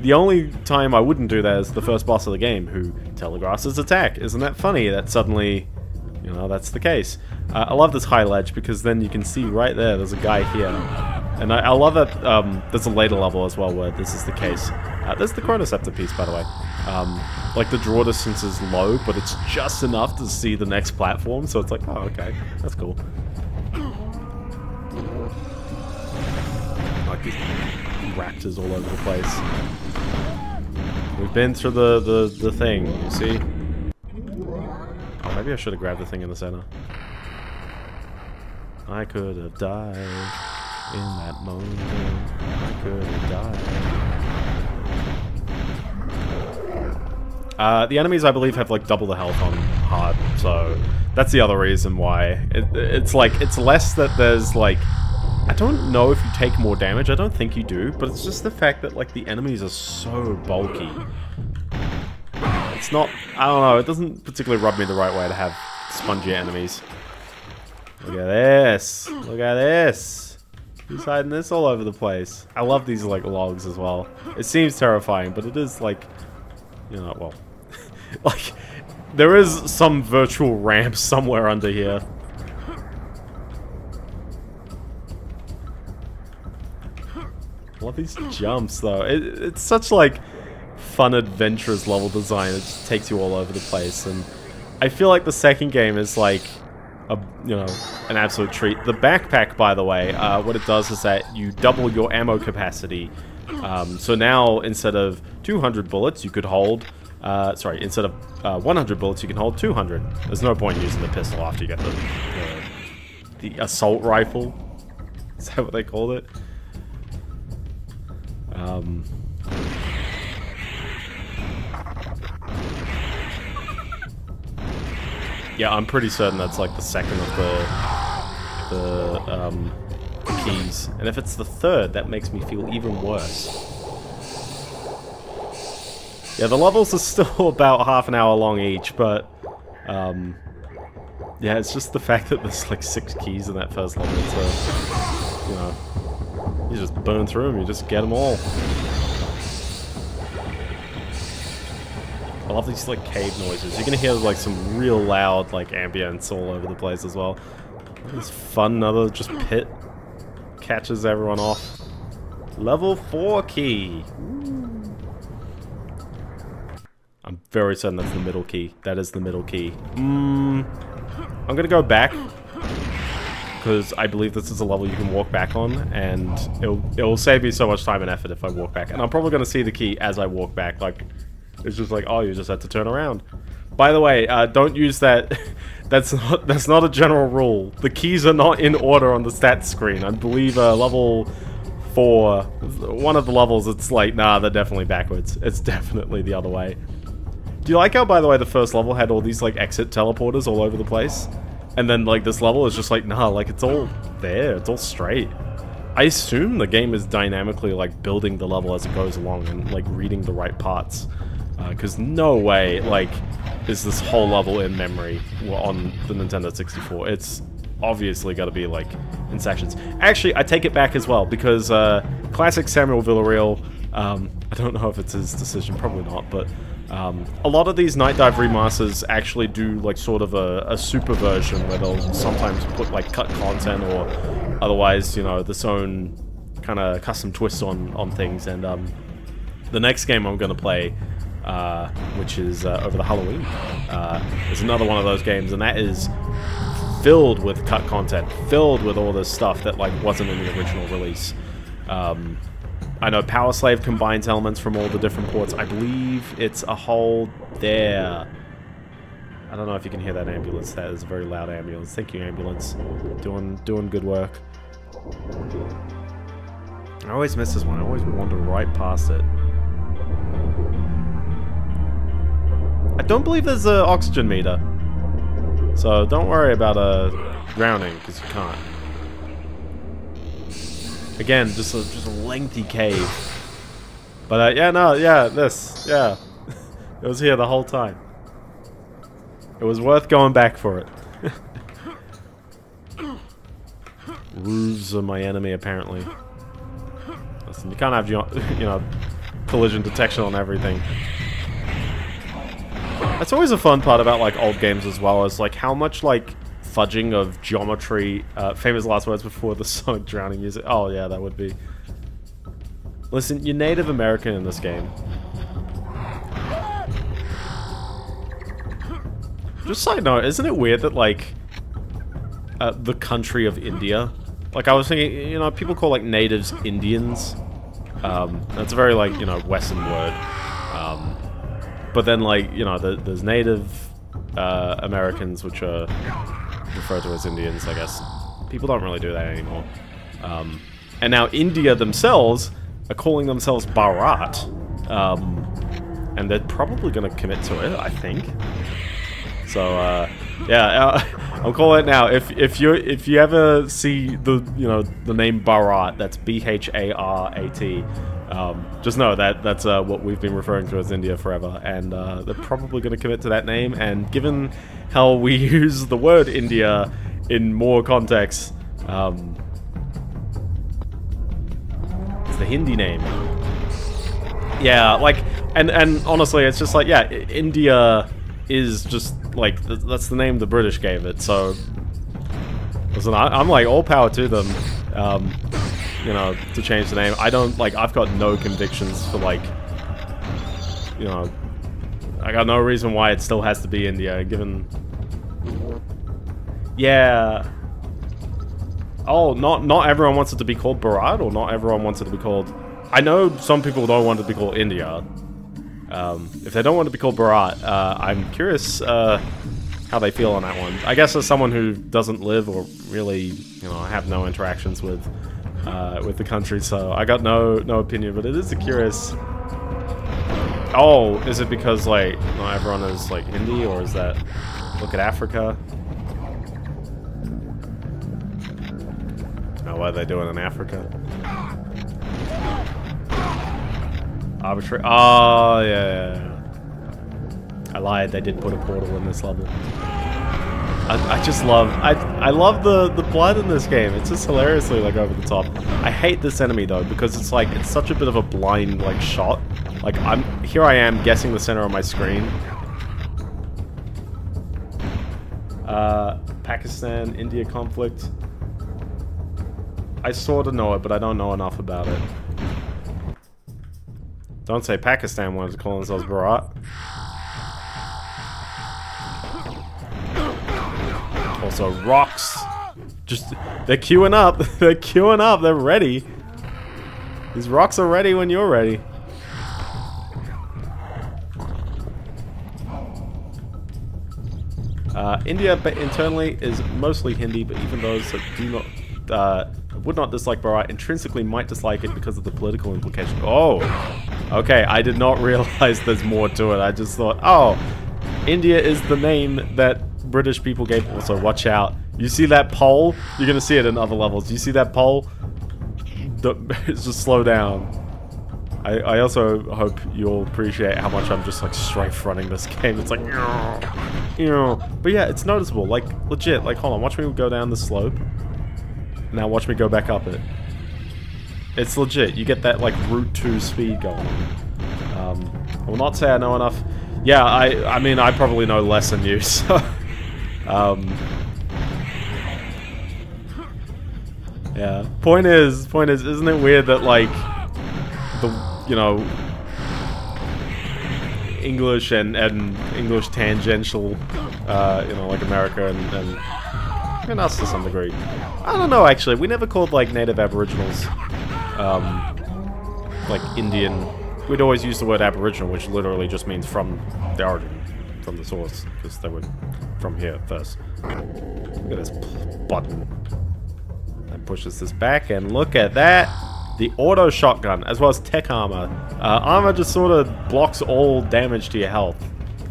the only time I wouldn't do that is the first boss of the game, who telegraphs his attack. Isn't that funny that suddenly, you know, that's the case? Uh, I love this high ledge because then you can see right there, there's a guy here. And I, I love that um, there's a later level as well where this is the case. Uh, there's the Chronoscepter piece, by the way. Um, like the draw distance is low, but it's just enough to see the next platform, so it's like, oh, okay, that's cool. Like these raptors all over the place. We've been through the, the, the thing, you see? Maybe I should have grabbed the thing in the center. I could have died in that moment. I could have died. Uh, the enemies, I believe, have like double the health on hard, so that's the other reason why. It, it's like, it's less that there's like I don't know if you take more damage, I don't think you do, but it's just the fact that like the enemies are so bulky. It's not, I don't know, it doesn't particularly rub me the right way to have spongy enemies. Look at this, look at this. He's hiding this all over the place. I love these like logs as well. It seems terrifying, but it is like, you know, well, like, there is some virtual ramp somewhere under here. I love these jumps, though. It, it's such, like, fun, adventurous level design. It just takes you all over the place. And I feel like the second game is, like, a, you know, an absolute treat. The backpack, by the way, uh, what it does is that you double your ammo capacity. Um, so now, instead of 200 bullets, you could hold... Uh, sorry, instead of uh, 100 bullets, you can hold 200. There's no point using the pistol after you get the, the, the assault rifle. Is that what they called it? Um, yeah, I'm pretty certain that's like the second of the the um, keys, and if it's the third, that makes me feel even worse. Yeah, the levels are still about half an hour long each, but um, yeah, it's just the fact that there's like six keys in that first level. So, you know, you just burn through them, you just get them all. I love these like cave noises. You're gonna hear like some real loud like ambience all over the place as well. This fun another just pit catches everyone off. Level 4 key. I'm very certain that's the middle key. That is the middle key. Mm, I'm gonna go back because I believe this is a level you can walk back on, and it'll, it'll save me so much time and effort if I walk back. And I'm probably going to see the key as I walk back, like, it's just like, oh, you just had to turn around. By the way, uh, don't use that. that's not that's not a general rule. The keys are not in order on the stats screen. I believe uh, level four, one of the levels, it's like, nah, they're definitely backwards. It's definitely the other way. Do you like how, by the way, the first level had all these like exit teleporters all over the place? And then, like, this level is just like, nah, like, it's all there. It's all straight. I assume the game is dynamically, like, building the level as it goes along and, like, reading the right parts. Because uh, no way, like, is this whole level in memory on the Nintendo 64. It's obviously got to be, like, in sections. Actually, I take it back as well, because uh, classic Samuel Villarreal, um, I don't know if it's his decision, probably not, but um, a lot of these Nightdive remasters actually do like sort of a, a, super version where they'll sometimes put like cut content or otherwise, you know, this own kind of custom twists on, on things. And um, the next game I'm going to play, uh, which is uh, over the Halloween, uh, is another one of those games, and that is filled with cut content, filled with all this stuff that like wasn't in the original release. Um, I know PowerSlave combines elements from all the different ports. I believe it's a hole there. I don't know if you can hear that ambulance. That is a very loud ambulance. Thank you, ambulance. Doing doing good work. I always miss this one. I always wander right past it. I don't believe there's an oxygen meter. So don't worry about uh, drowning, because you can't. Again, just a, just a lengthy cave. But uh, yeah, no, yeah, this, yeah. it was here the whole time. It was worth going back for it. Roofs are my enemy, apparently. Listen, you can't have, you know, collision detection on everything. That's always a fun part about, like, old games as well, is, like, how much, like, fudging of geometry... Uh, famous last words before the Sonic drowning music. Oh, yeah, that would be... Listen, you're Native American in this game. Just side note, isn't it weird that, like, uh, the country of India like, I was thinking, you know, people call, like, natives Indians. Um, that's a very, like, you know, Western word. But then, like, you know, the, there's Native uh, Americans, which are referred to as Indians, I guess. People don't really do that anymore. Um, and now India themselves are calling themselves Bharat. Um, and they're probably going to commit to it, I think. So, uh, yeah, uh, I'll call it now. If if you if you ever see the you know the name Bharat, that's B H A R A T. Um, just know that that's uh, what we've been referring to as India forever, and uh, they're probably going to commit to that name. And given how we use the word India in more contexts, um, it's the Hindi name. Yeah, like, and and honestly, it's just like, yeah, India is just like th that's the name the British gave it. So listen, I, am like all power to them. Um, you know, to change the name. I don't like. I've got no convictions for like. You know, I got no reason why it still has to be India, given. Yeah. Oh, not not everyone wants it to be called Bharat, or not everyone wants it to be called. I know some people don't want it to be called India. Um, if they don't want to be called Bharat, uh, I'm curious uh, how they feel on that one. I guess as someone who doesn't live or really, you know, have no interactions with uh, with the country, so I got no no opinion. But it is a curious. Oh, is it because like not everyone is like Hindi, or is that look at Africa? What are they doing in Africa? Arbitrary. Oh, yeah, yeah, I lied. They did put a portal in this level. I, I just love. I I love the the blood in this game. It's just hilariously like over the top. I hate this enemy though because it's like it's such a bit of a blind like shot. Like I'm here. I am guessing the center of my screen. Uh, Pakistan India conflict. I sort of know it, but I don't know enough about it. Don't say Pakistan wanted to call themselves Bharat. Also, rocks. Just, they're queuing up. they're queuing up. They're ready. These rocks are ready when you're ready. Uh, India internally is mostly Hindi, but even those that do not uh, would not dislike Bharat intrinsically might dislike it because of the political implication. Oh, okay. I did not realize there's more to it. I just thought, oh, India is the name that British people gave. Also, watch out. You see that pole? You're gonna see it in other levels. You see that pole? just slow down. I, I also hope you'll appreciate how much I'm just like strafe running this game. It's like, you but yeah, it's noticeable. Like legit. Like, hold on, watch me go down the slope. Now watch me go back up it. It's legit. You get that, like, root 2 speed going. Um, I will not say I know enough. Yeah, I, I mean, I probably know less than you, so... um, yeah. Point is, point is, isn't it weird that, like, the, you know, English and, and English tangential, uh, you know, like America and, and and us to some degree. I don't know, actually. We never called, like, native aboriginals, um, like, Indian. We'd always use the word aboriginal, which literally just means from the origin, from the source, because they were from here first. Look at this button. That pushes this back, and look at that! The auto shotgun, as well as tech armor. Uh, armor just sort of blocks all damage to your health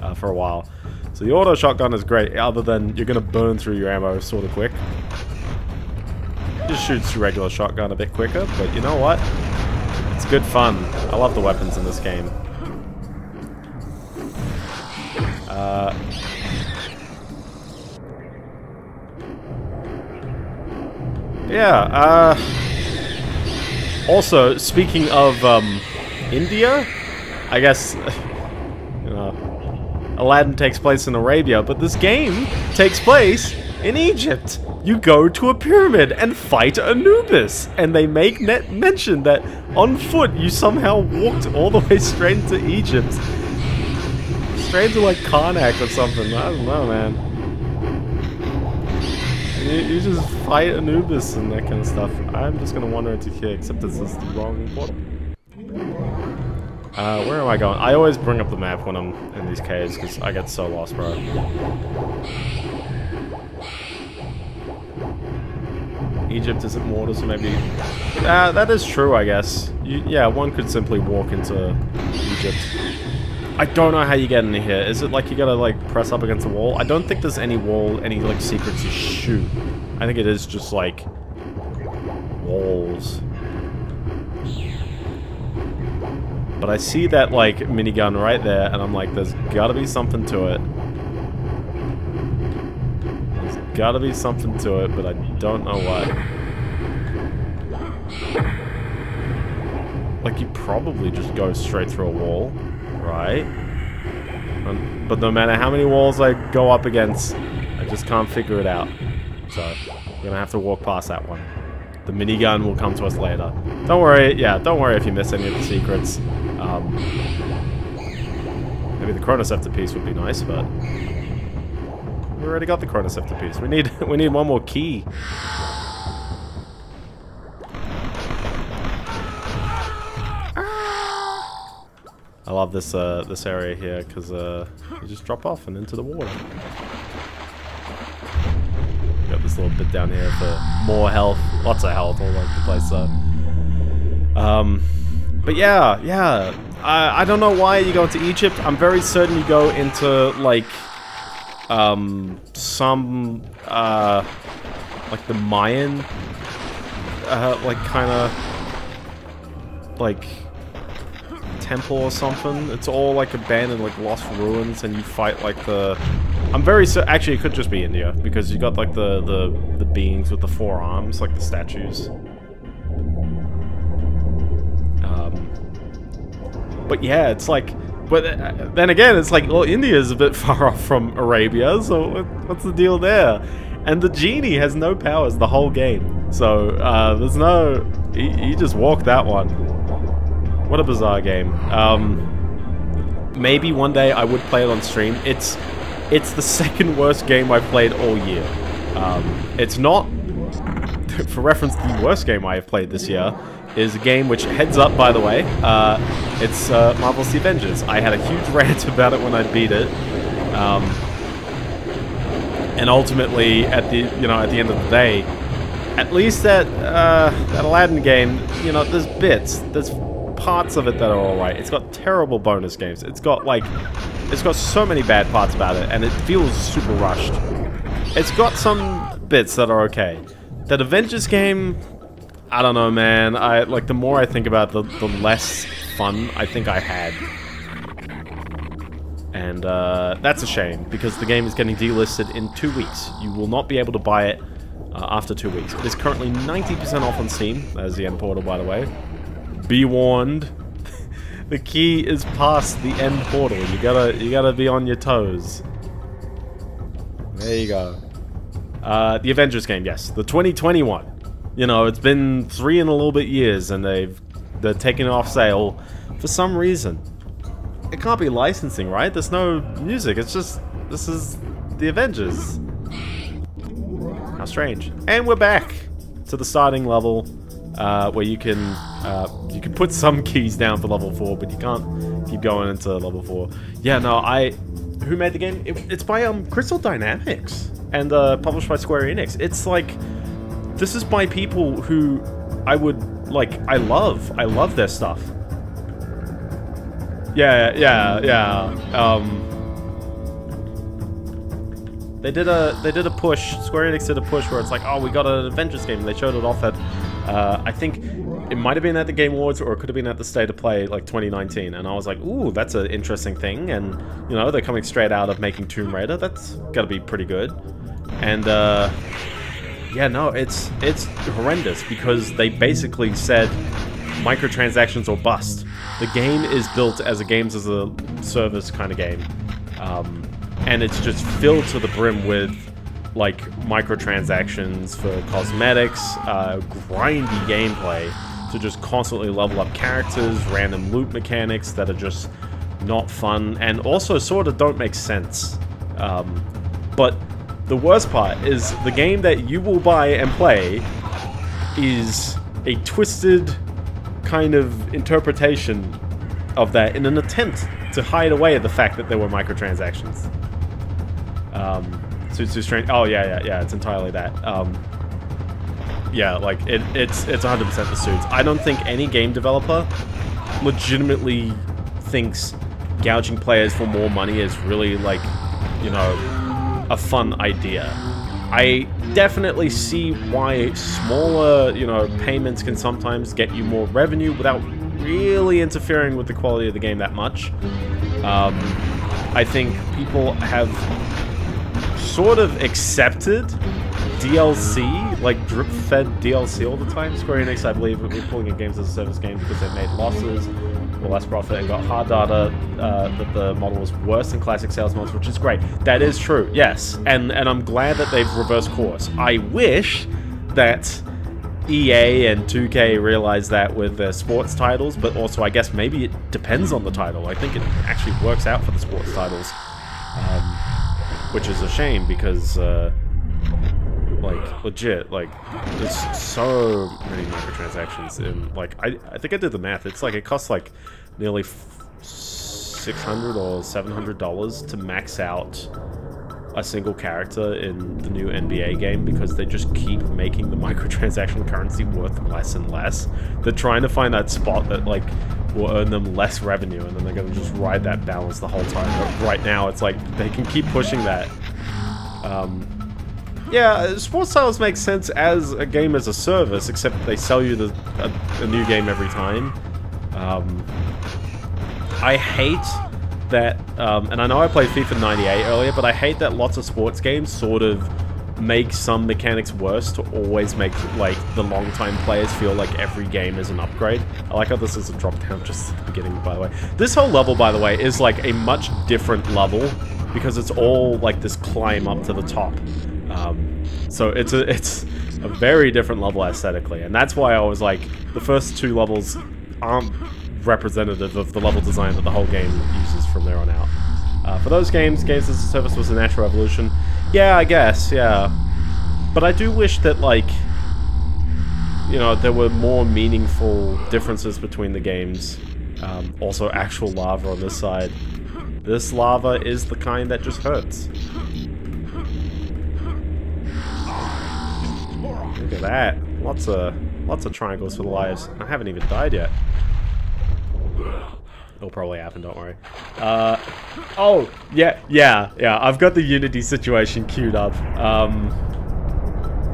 uh, for a while. So the auto shotgun is great, other than you're going to burn through your ammo sort of quick. Just shoots your regular shotgun a bit quicker, but you know what? It's good fun. I love the weapons in this game. Uh, Yeah, uh... Also, speaking of, um, India, I guess, you know, Aladdin takes place in Arabia, but this game takes place in Egypt. You go to a pyramid and fight Anubis, and they make net mention that on foot you somehow walked all the way straight into Egypt. Straight to like Karnak or something, I don't know, man. You, just fight Anubis and that kind of stuff. I'm just gonna wander into here, except this is the wrong portal. Uh, where am I going? I always bring up the map when I'm in these caves, because I get so lost, bro. Egypt isn't mortal, so maybe... Uh, that is true, I guess. You, yeah, one could simply walk into Egypt. I don't know how you get into here. Is it like you gotta like press up against a wall? I don't think there's any wall, any like secrets to shoot. I think it is just like walls. But I see that like minigun right there and I'm like, there's gotta be something to it. There's gotta be something to it, but I don't know what. Like you probably just go straight through a wall right? but no matter how many walls I go up against, I just can't figure it out. So, we're gonna have to walk past that one. The minigun will come to us later. Don't worry, yeah, don't worry if you miss any of the secrets. Um, maybe the Chronoscepter piece would be nice, but we already got the Chronoscepter piece. We need we need one more key. I love this uh, this area here because uh, you just drop off and into the water. Got this little bit down here for more health, lots of health all over the place though. Um, but yeah, yeah, I I don't know why you go into Egypt. I'm very certain you go into like um some uh like the Mayan uh like kind of like temple or something. It's all like abandoned, like lost ruins, and you fight like the. I'm very so. Actually, it could just be India because you got like the the the beings with the four arms, like the statues. Um. But yeah, it's like. But uh, then again, it's like, well, India is a bit far off from Arabia, so what's the deal there? And the genie has no powers the whole game. So, uh, there's no... He, he just walked that one. What a bizarre game. Um, maybe one day I would play it on stream. It's it's the second worst game I've played all year. Um, it's not, for reference, the worst game I have played this year is a game which, heads up by the way, uh, it's uh, Marvel's The Avengers. I had a huge rant about it when I beat it. Um, and ultimately, at the you know at the end of the day, at least that uh, that Aladdin game, you know, there's bits, there's parts of it that are alright. It's got terrible bonus games. It's got, like, it's got so many bad parts about it, and it feels super rushed. It's got some bits that are okay. That Avengers game, I don't know, man. I Like, the more I think about the, the less fun I think I had. And, uh, that's a shame, because the game is getting delisted in two weeks. You will not be able to buy it uh, after two weeks. It is currently 90% off on Steam. There's the end portal, by the way. Be warned. the key is past the end portal. You gotta, you gotta be on your toes. There you go. Uh, the Avengers game, yes, the 2021. You know, it's been three and a little bit years, and they've they're taking it off sale for some reason. It can't be licensing, right? There's no music. It's just this is the Avengers. How strange. And we're back to the starting level uh, where you can uh, you can put some keys down for level four, but you can't keep going into level four. Yeah, no, I who made the game? It, it's by um Crystal Dynamics and uh, published by Square Enix. It's like this is by people who I would like. I love. I love their stuff. Yeah, yeah, yeah. Um, they did a they did a push. Square Enix did a push where it's like, oh, we got an Avengers game. And they showed it off at uh, I think it might have been at the Game Awards or it could have been at the State of Play like 2019. And I was like, ooh, that's an interesting thing. And, you know, they're coming straight out of making Tomb Raider. That's got to be pretty good. And, uh, yeah, no, it's it's horrendous because they basically said microtransactions or bust. The game is built as a games as a service kind of game, um, and it's just filled to the brim with like microtransactions for cosmetics, uh, grindy gameplay to just constantly level up characters, random loot mechanics that are just not fun, and also sort of don't make sense. Um, but the worst part is the game that you will buy and play is a twisted kind of interpretation of that in an attempt to hide away the fact that there were microtransactions. Um, Suits too strange. Oh yeah, yeah, yeah. It's entirely that. Um, yeah, like it, it's it's 100% the suits. I don't think any game developer legitimately thinks gouging players for more money is really like, you know, a fun idea. I definitely see why smaller, you know, payments can sometimes get you more revenue without really interfering with the quality of the game that much. Um, I think people have sort of accepted DLC, like drip-fed DLC all the time. Square Enix, I believe, we're pulling in games as a service game because they made losses or less profit and got hard data uh, that the model was worse than classic sales models, which is great. That is true, yes. And, and I'm glad that they've reversed course. I wish that EA and 2K realize that with their sports titles, but also I guess maybe it depends on the title. I think it actually works out for the sports titles. Which is a shame because, uh, like, legit, like, there's so many microtransactions in, like, I, I think I did the math. It's like, it costs, like, nearly 600 or $700 to max out a single character in the new NBA game because they just keep making the microtransaction currency worth less and less. They're trying to find that spot that, like, will earn them less revenue, and then they're going to just ride that balance the whole time. But right now, it's like they can keep pushing that. Um, yeah, sports titles make sense as a game as a service, except they sell you the, a, a new game every time. Um, I hate that, um, and I know I played FIFA 98 earlier, but I hate that lots of sports games sort of make some mechanics worse to always make like the long time players feel like every game is an upgrade. I like how this is a drop down just at the beginning by the way. This whole level by the way is like a much different level because it's all like this climb up to the top. Um, so it's a it's a very different level aesthetically and that's why I was like the first two levels aren't representative of the level design that the whole game uses from there on out. Uh, for those games, Games as a Service was a natural evolution. Yeah, I guess, yeah. But I do wish that, like, you know, there were more meaningful differences between the games. Um, also, actual lava on this side. This lava is the kind that just hurts. Look at that. Lots of, lots of triangles for the lives. I haven't even died yet. It'll probably happen, don't worry. Uh, oh, yeah, yeah, yeah. I've got the Unity situation queued up. Um,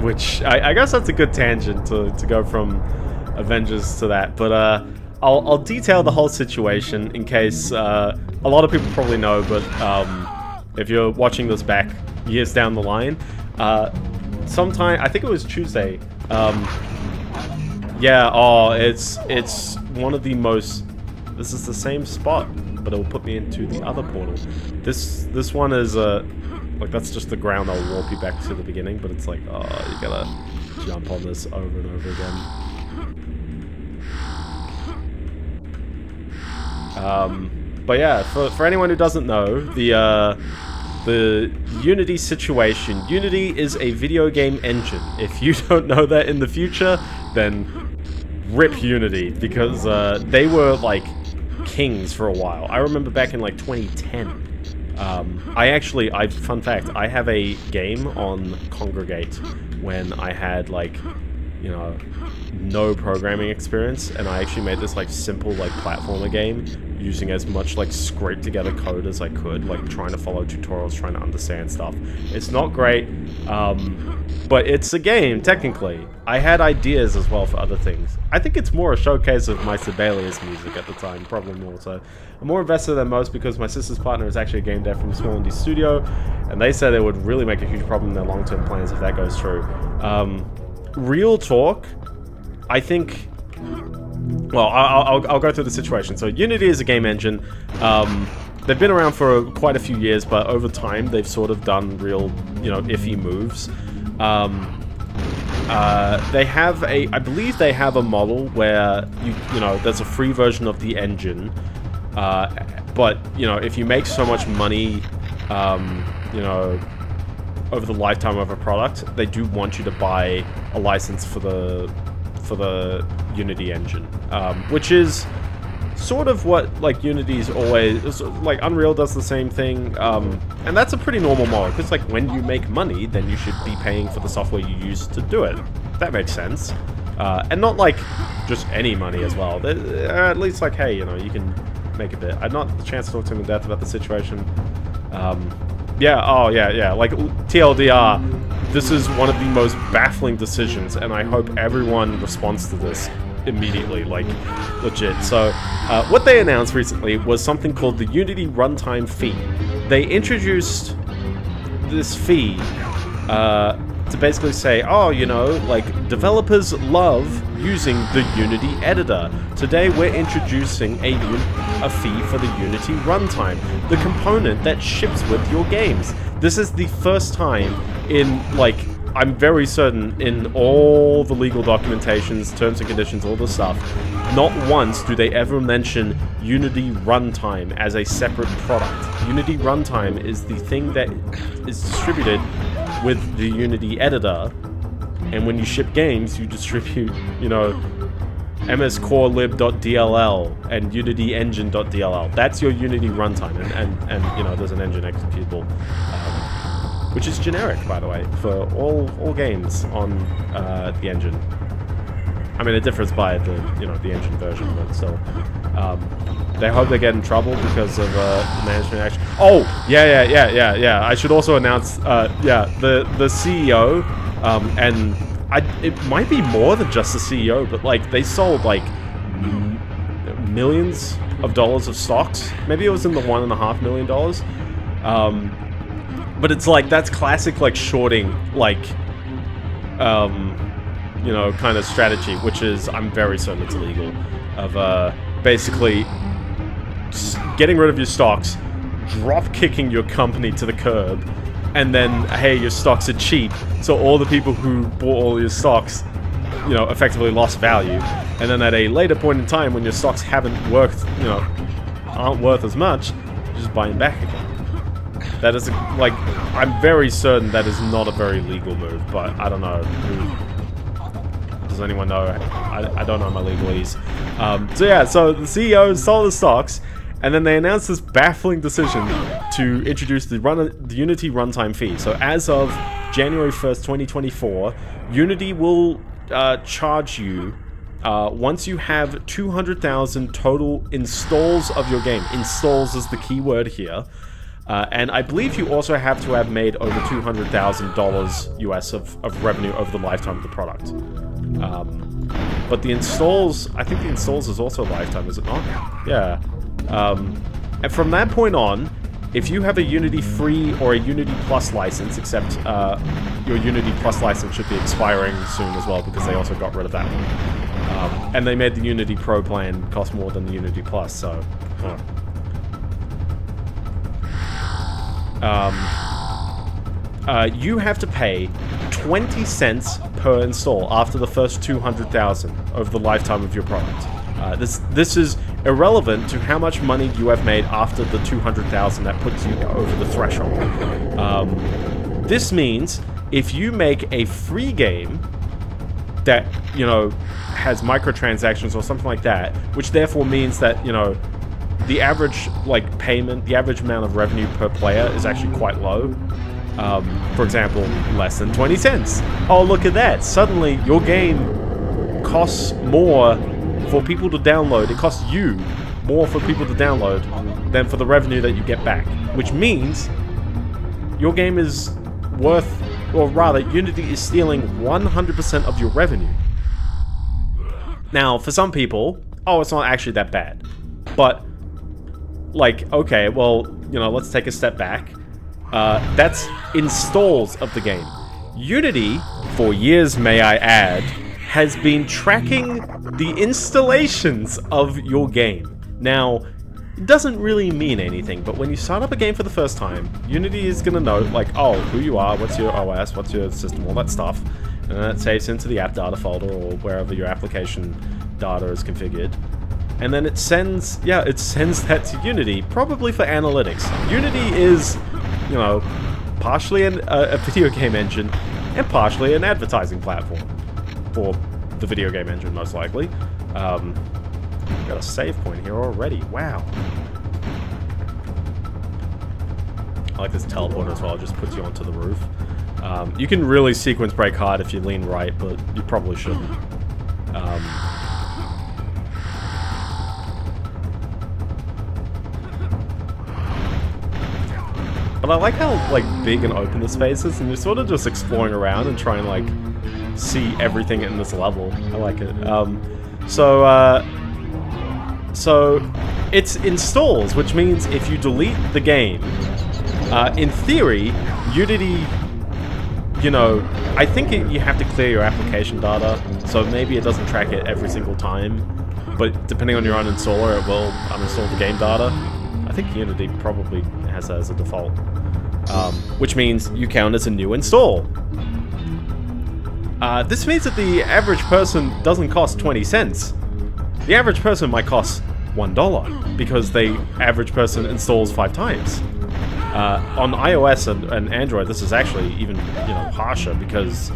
which, I, I, guess that's a good tangent to, to go from Avengers to that. But uh, I'll, I'll detail the whole situation in case uh, a lot of people probably know, but um, if you're watching this back years down the line, uh, sometime, I think it was Tuesday, um, yeah, oh, it's, it's one of the most this is the same spot, but it'll put me into the other portal. This this one is, uh, like, that's just the ground that'll warp you back to the beginning, but it's like, oh, you gotta jump on this over and over again. Um, but yeah, for, for anyone who doesn't know, the, uh, the Unity situation. Unity is a video game engine. If you don't know that in the future, then rip Unity, because uh, they were, like, kings for a while. I remember back in like 2010. Um, I actually, I fun fact, I have a game on Kongregate when I had like you know, no programming experience, and I actually made this like simple like platformer game using as much like scraped together code as I could, like trying to follow tutorials, trying to understand stuff. It's not great, um, but it's a game, technically. I had ideas as well for other things. I think it's more a showcase of my Sibelius music at the time, probably more so. I'm more invested than most because my sister's partner is actually a game dev from Small Indie Studio, and they said it would really make a huge problem in their long-term plans if that goes through. Um, real talk, I think well, I'll, I'll, go through the situation. So Unity is a game engine. Um, they've been around for quite a few years, but over time they've sort of done real, you know, iffy moves. Um, uh, they have a, I believe they have a model where you, you know, there's a free version of the engine, uh, but you know, if you make so much money, um, you know, over the lifetime of a product, they do want you to buy a license for the for the Unity engine, um, which is sort of what like Unity's always like Unreal does the same thing, um, and that's a pretty normal model because like when you make money, then you should be paying for the software you use to do it. That makes sense, uh, and not like just any money as well. at least like hey, you know, you can make a bit. I had not the chance to talk to him in depth about the situation. Um, yeah, oh yeah, yeah. Like TLDR, this is one of the most baffling decisions, and I hope everyone responds to this immediately, like legit. So, uh, what they announced recently was something called the Unity Runtime Fee. They introduced this fee uh, to basically say, oh, you know, like developers love using the Unity editor. Today we're introducing a, a fee for the Unity runtime, the component that ships with your games. This is the first time in, like, I'm very certain in all the legal documentations, terms and conditions, all the stuff, not once do they ever mention Unity Runtime as a separate product. Unity Runtime is the thing that is distributed with the Unity editor, and when you ship games, you distribute, you know, mscorelib.dll and unityengine.dll. That's your Unity runtime, and, and, and you know, there's an engine executable, um, which is generic, by the way, for all all games on uh, the engine. I mean, it differs by the you know the engine version, but still. Um, they hope they get in trouble because of uh, management action. Oh, yeah, yeah, yeah, yeah, yeah. I should also announce, uh, yeah, the the CEO, um, and I, it might be more than just the CEO, but like they sold like millions of dollars of stocks. Maybe it was in the one and a half million dollars. Um, but it's like that's classic like shorting like um, you know kind of strategy, which is I'm very certain it's illegal. Of uh, basically getting rid of your stocks, drop kicking your company to the curb, and then, hey, your stocks are cheap, so all the people who bought all your stocks, you know, effectively lost value. And then at a later point in time, when your stocks haven't worked, you know, aren't worth as much, just buy back again. That is, a, like, I'm very certain that is not a very legal move, but I don't know. Does anyone know? I, I don't know my legalese. Um, so yeah, so the CEO sold the stocks, and then they announced this baffling decision to introduce the, run the Unity runtime fee. So as of January 1st, 2024, Unity will uh, charge you uh, once you have 200,000 total installs of your game. Installs is the key word here. Uh, and I believe you also have to have made over $200,000 US of, of revenue over the lifetime of the product. Um, but the installs, I think the installs is also lifetime, is it not? Yeah. Um, and from that point on, if you have a Unity free or a Unity Plus license, except uh, your Unity Plus license should be expiring soon as well because they also got rid of that one. Um, and they made the Unity Pro plan cost more than the Unity Plus, so... Um, uh, you have to pay 20 cents per install after the first 200,000 over the lifetime of your product. Uh, this this is irrelevant to how much money you have made after the 200,000 that puts you over the threshold. Um, this means if you make a free game that, you know, has microtransactions or something like that, which therefore means that, you know, the average, like, payment, the average amount of revenue per player is actually quite low. Um, for example, less than 20 cents. Oh, look at that. Suddenly, your game costs more for people to download. It costs you more for people to download than for the revenue that you get back. Which means your game is worth, or rather, Unity is stealing 100% of your revenue. Now, for some people, oh, it's not actually that bad. But, like, okay, well, you know, let's take a step back. Uh, that's installs of the game. Unity, for years may I add, has been tracking the installations of your game. Now, it doesn't really mean anything, but when you start up a game for the first time, Unity is going to know, like, oh, who you are, what's your OS, what's your system, all that stuff, and then it saves into the app data folder or wherever your application data is configured. And then it sends, yeah, it sends that to Unity, probably for analytics. Unity is you know, partially an, uh, a video game engine and partially an advertising platform for the video game engine, most likely. Um, got a save point here already. Wow. I like this teleporter as well. It just puts you onto the roof. Um, you can really sequence break hard if you lean right, but you probably shouldn't. Um, But I like how like big and open the space is, and you're sort of just exploring around and trying like see everything in this level. I like it. Um, so uh, so it's installs, which means if you delete the game, uh, in theory, Unity, you know, I think it, you have to clear your application data, so maybe it doesn't track it every single time, but depending on your uninstaller, it will uninstall the game data. I think Unity probably has that as a default. Um, which means you count as a new install. Uh, this means that the average person doesn't cost 20 cents. The average person might cost $1 because the average person installs five times. Uh, on iOS and, and, Android, this is actually even you know harsher because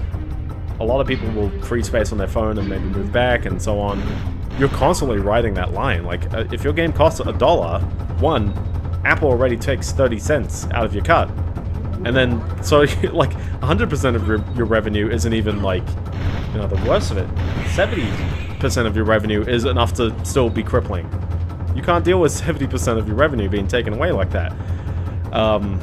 a lot of people will free space on their phone and maybe move back and so on. You're constantly riding that line. Like, uh, if your game costs a dollar, one, Apple already takes 30 cents out of your cut. And then, so like 100% of your, your revenue isn't even like, you know, the worst of it. 70% of your revenue is enough to still be crippling. You can't deal with 70% of your revenue being taken away like that. Um,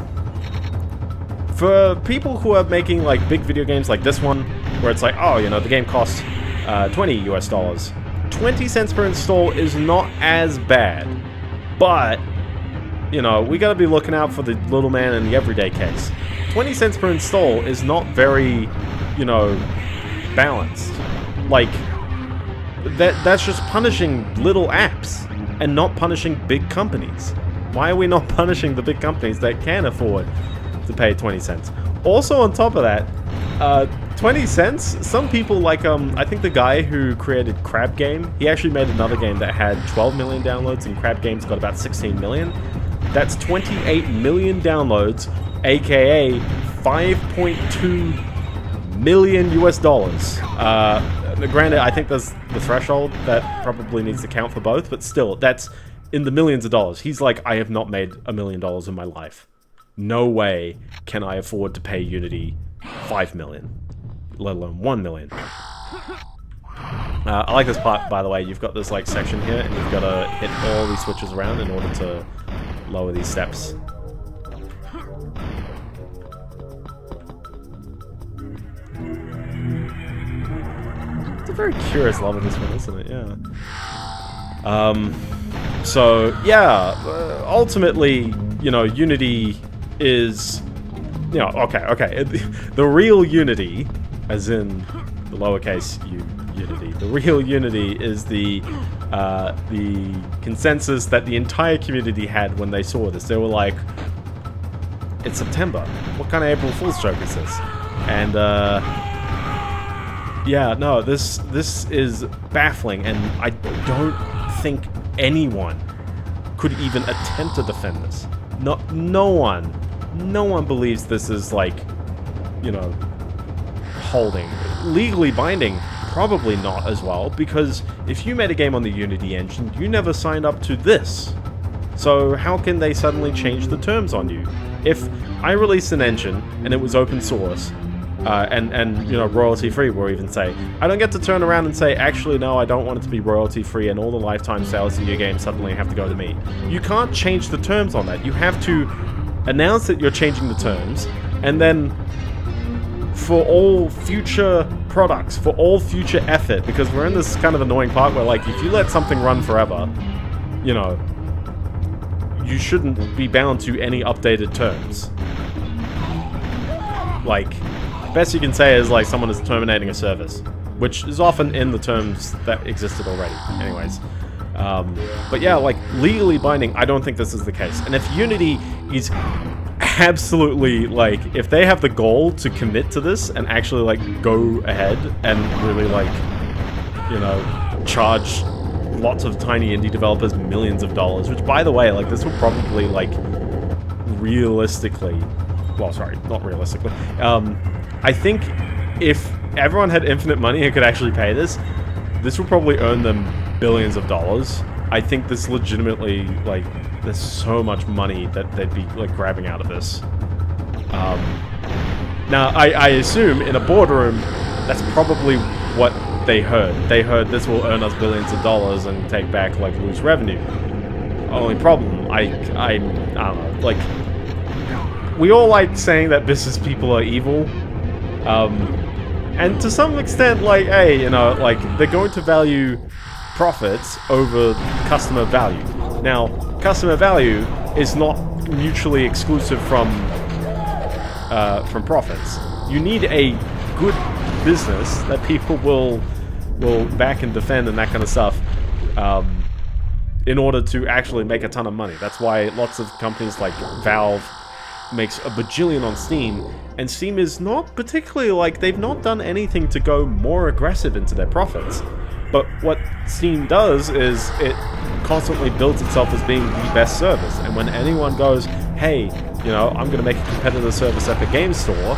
for people who are making like big video games like this one, where it's like, oh, you know, the game costs uh, 20 US dollars. 20 cents per install is not as bad, but you know, we gotta be looking out for the little man in the everyday case. 20 cents per install is not very, you know, balanced. Like, that that's just punishing little apps and not punishing big companies. Why are we not punishing the big companies that can afford to pay 20 cents? Also, on top of that, uh, 20 cents, some people like, um, I think the guy who created Crab Game, he actually made another game that had 12 million downloads and Crab Game's got about 16 million. That's 28 million downloads, aka 5.2 million US dollars. Uh, granted, I think there's the threshold that probably needs to count for both, but still, that's in the millions of dollars. He's like, I have not made a million dollars in my life. No way can I afford to pay Unity 5 million, let alone 1 million. Uh, I like this part, by the way. You've got this like section here, and you've got to hit all these switches around in order to lower these steps. It's a very curious level, this one, isn't it? Yeah. Um, so, yeah, uh, ultimately, you know, Unity is, you know, okay, okay. The real Unity, as in the lowercase u Unity, the real Unity is the uh, the consensus that the entire community had when they saw this. They were like, it's September. What kind of April Fool's joke is this? And, uh, yeah, no, this, this is baffling, and I don't think anyone could even attempt to defend this. No, no one, no one believes this is like, you know, holding. Legally binding, Probably not as well, because if you made a game on the Unity engine, you never signed up to this. So how can they suddenly change the terms on you? If I released an engine and it was open source, uh, and and you know royalty free. We'll even say I don't get to turn around and say actually no, I don't want it to be royalty free, and all the lifetime sales of your game suddenly have to go to me. You can't change the terms on that. You have to announce that you're changing the terms, and then for all future products, for all future effort, because we're in this kind of annoying part where like if you let something run forever, you know, you shouldn't be bound to any updated terms. Like, best you can say is like someone is terminating a service, which is often in the terms that existed already. Anyways. Um, but yeah, like legally binding, I don't think this is the case. And if Unity is absolutely like, if they have the goal to commit to this and actually like go ahead and really like, you know, charge lots of tiny indie developers millions of dollars, which by the way, like this will probably like realistically, well, sorry, not realistically, um, I think if everyone had infinite money and could actually pay this, this would probably earn them billions of dollars. I think this legitimately, like, there's so much money that they'd be, like, grabbing out of this. Um, now, I, I assume in a boardroom, that's probably what they heard. They heard this will earn us billions of dollars and take back, like, loose revenue. Only problem, I, I, I don't know, like, we all like saying that business people are evil. Um, and to some extent, like, hey, you know, like, they're going to value profits over customer value. Now, customer value is not mutually exclusive from uh, from profits. You need a good business that people will will back and defend and that kind of stuff um, in order to actually make a ton of money. That's why lots of companies like Valve makes a bajillion on Steam, and Steam is not particularly like they've not done anything to go more aggressive into their profits. But what Steam does is it constantly builds itself as being the best service. And when anyone goes, hey, you know, I'm going to make a competitive service at the game store,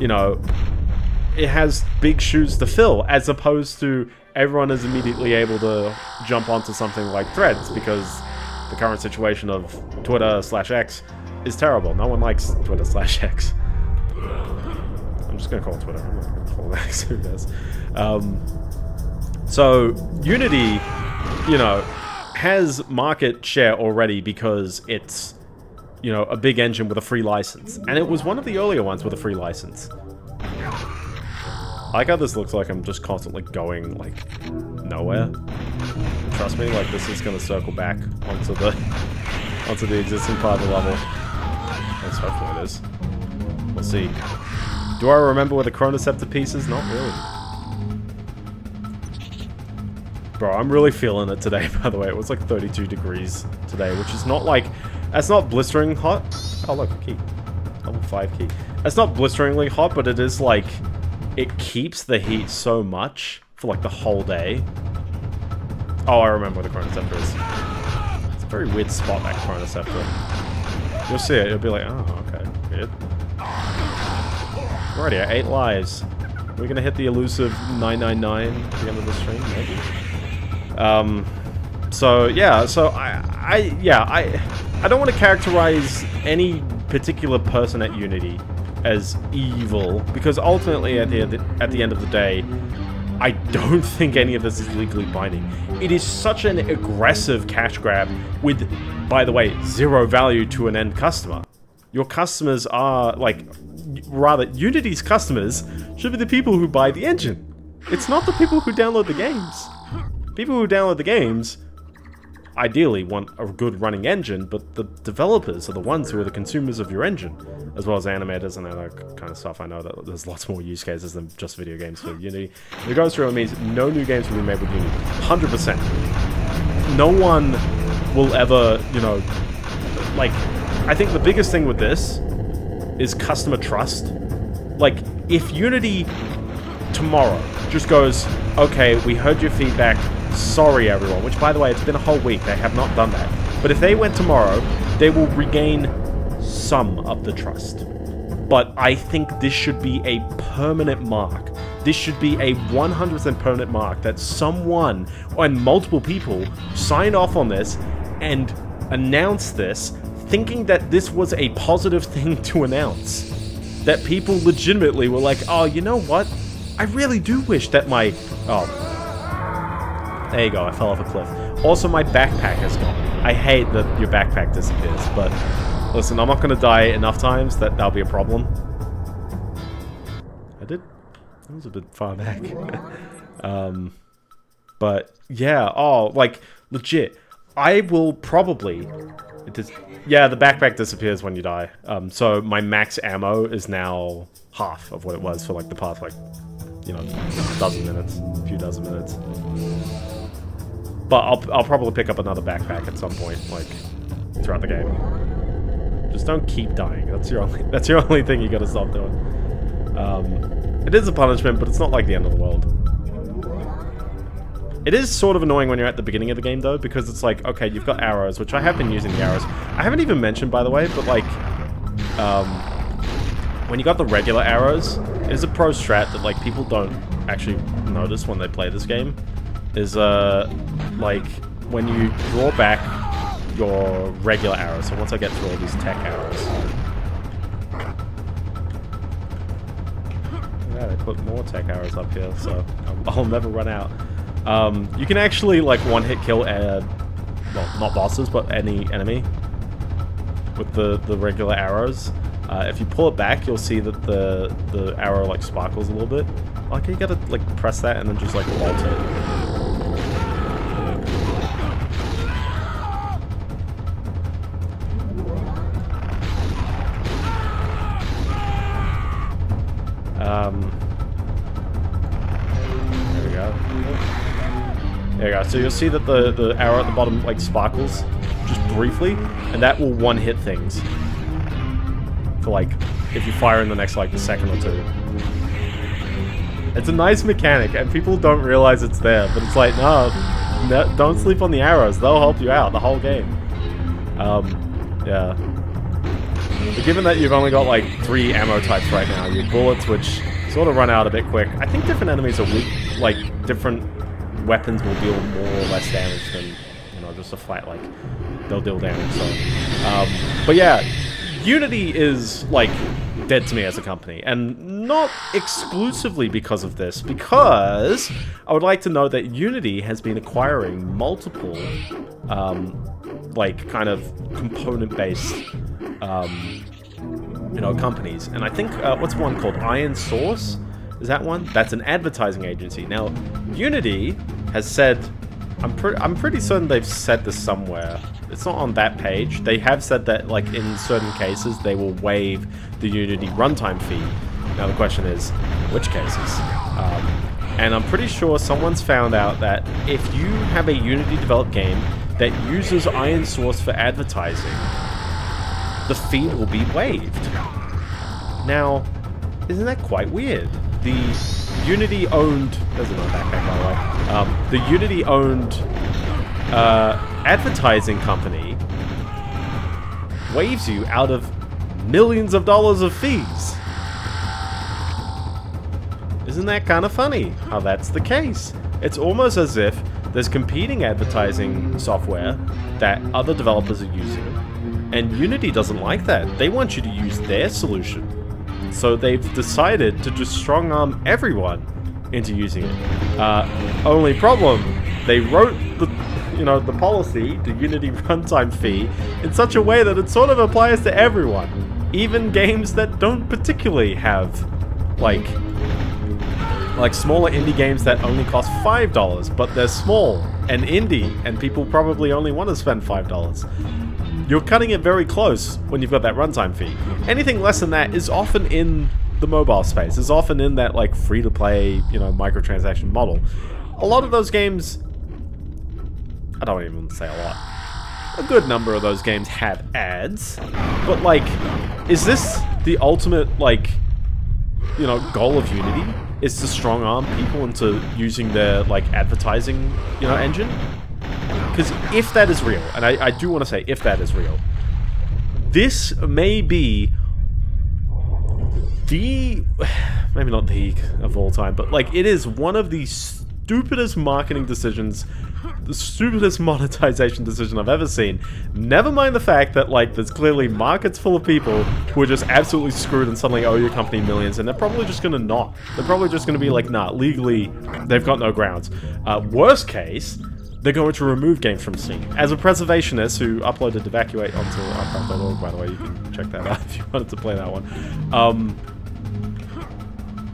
you know, it has big shoes to fill, as opposed to everyone is immediately able to jump onto something like Threads, because the current situation of Twitter slash X is terrible. No one likes Twitter slash X. I'm just going to call it Twitter. I'm not going to call X. Who does? Um, so Unity, you know, has market share already because it's, you know, a big engine with a free license. And it was one of the earlier ones with a free license. I like how this looks like I'm just constantly going, like, nowhere. Trust me, like, this is gonna circle back onto the onto the existing part of the level. Let's hopefully it is. We'll see. Do I remember where the Chronoscepter piece is? Not really. Bro, I'm really feeling it today, by the way. It was like 32 degrees today, which is not like... That's not blistering hot. Oh, look, key. Level 5 key. It's not blisteringly hot, but it is like... It keeps the heat so much for like the whole day. Oh, I remember where the Chronoscepter is. It's a very weird spot, that Chronoscepter. You'll see it, you'll be like, oh, okay, weird. Already 8 lives. We're gonna hit the elusive 999 at the end of the stream, maybe? Um, so yeah, so I, I, yeah, I, I don't want to characterize any particular person at Unity as evil because ultimately, at the at the end of the day, I don't think any of this is legally binding. It is such an aggressive cash grab with, by the way, zero value to an end customer. Your customers are like, rather, Unity's customers should be the people who buy the engine. It's not the people who download the games. People who download the games ideally want a good running engine, but the developers are the ones who are the consumers of your engine, as well as animators and other kind of stuff. I know that there's lots more use cases than just video games for Unity. It goes through, means no new games will be made with Unity. 100%. No one will ever, you know, like, I think the biggest thing with this is customer trust. Like, if Unity tomorrow just goes, okay, we heard your feedback, sorry everyone, which by the way, it's been a whole week, they have not done that. But if they went tomorrow, they will regain some of the trust. But I think this should be a permanent mark. This should be a 100% permanent mark that someone and multiple people sign off on this and announce this thinking that this was a positive thing to announce. That people legitimately were like, oh, you know what? I really do wish that my... Oh. There you go, I fell off a cliff. Also, my backpack is gone. I hate that your backpack disappears, but... Listen, I'm not going to die enough times that that'll be a problem. I did... That was a bit far back. um... But, yeah, oh, like, legit. I will probably... Yeah, the backpack disappears when you die. Um, so my max ammo is now half of what it was for, like, the past, like, you know, dozen minutes. A few dozen minutes. But I'll, I'll probably pick up another backpack at some point, like, throughout the game. Just don't keep dying. That's your only, that's your only thing you gotta stop doing. Um, it is a punishment, but it's not like the end of the world. It is sort of annoying when you're at the beginning of the game, though, because it's like, okay, you've got arrows, which I have been using the arrows. I haven't even mentioned, by the way, but like, um, when you got the regular arrows, it is a pro strat that like people don't actually notice when they play this game. Is uh, like when you draw back your regular arrows. So once I get through all these tech arrows. Yeah, they put more tech arrows up here, so I'll, never run out. Um, you can actually like one-hit kill, uh, well, not bosses, but any enemy with the the regular arrows. Uh, if you pull it back, you'll see that the the arrow like sparkles a little bit. Like you gotta like press that and then just like vault it. So you'll see that the, the arrow at the bottom like sparkles just briefly, and that will one hit things. For like, if you fire in the next like a second or two. It's a nice mechanic, and people don't realize it's there, but it's like, no, no don't sleep on the arrows. They'll help you out the whole game. Um, yeah. But given that you've only got like three ammo types right now, your bullets, which sort of run out a bit quick, I think different enemies are weak, like different weapons will deal more or less damage than, you know, just a flat, like, they'll deal damage, so... Um, but yeah, Unity is, like, dead to me as a company, and not exclusively because of this, because I would like to know that Unity has been acquiring multiple, um, like, kind of component-based, um, you know, companies. And I think, uh, what's one called? ironSource? Is that one? That's an advertising agency. Now, Unity has said, I'm, pre I'm pretty certain they've said this somewhere. It's not on that page. They have said that, like, in certain cases, they will waive the Unity runtime fee. Now the question is, which cases? Um, and I'm pretty sure someone's found out that if you have a Unity developed game that uses ironSource for advertising, the fee will be waived. Now, isn't that quite weird? The Unity owned. There's another backpack, by the way. Um, the Unity owned uh, advertising company waives you out of millions of dollars of fees. Isn't that kind of funny how that's the case? It's almost as if there's competing advertising software that other developers are using, and Unity doesn't like that. They want you to use their solution. So they've decided to just strong arm everyone into using it. Uh, only problem, they wrote the you know the policy, the Unity runtime fee, in such a way that it sort of applies to everyone, even games that don't particularly have like like smaller indie games that only cost five dollars, but they're small and indie, and people probably only want to spend five dollars. You're cutting it very close when you've got that runtime fee. Anything less than that is often in the mobile space, is often in that like free-to-play, you know, microtransaction model. A lot of those games, I don't even say a lot, a good number of those games have ads, but like, is this the ultimate, like, you know, goal of Unity? Is to strong arm people into using their, like, advertising, you know, engine? Because if that is real, and I, I do want to say if that is real, this may be the, maybe not the of all time, but like it is one of the stupidest marketing decisions the stupidest monetization decision I've ever seen. Never mind the fact that like there's clearly markets full of people who are just absolutely screwed and suddenly owe your company millions, and they're probably just gonna not. They're probably just gonna be like, nah, legally they've got no grounds. Uh, worst case, they're going to remove games from Steam. As a preservationist who uploaded Evacuate onto archive.org, by the way, you can check that out if you wanted to play that one. Um,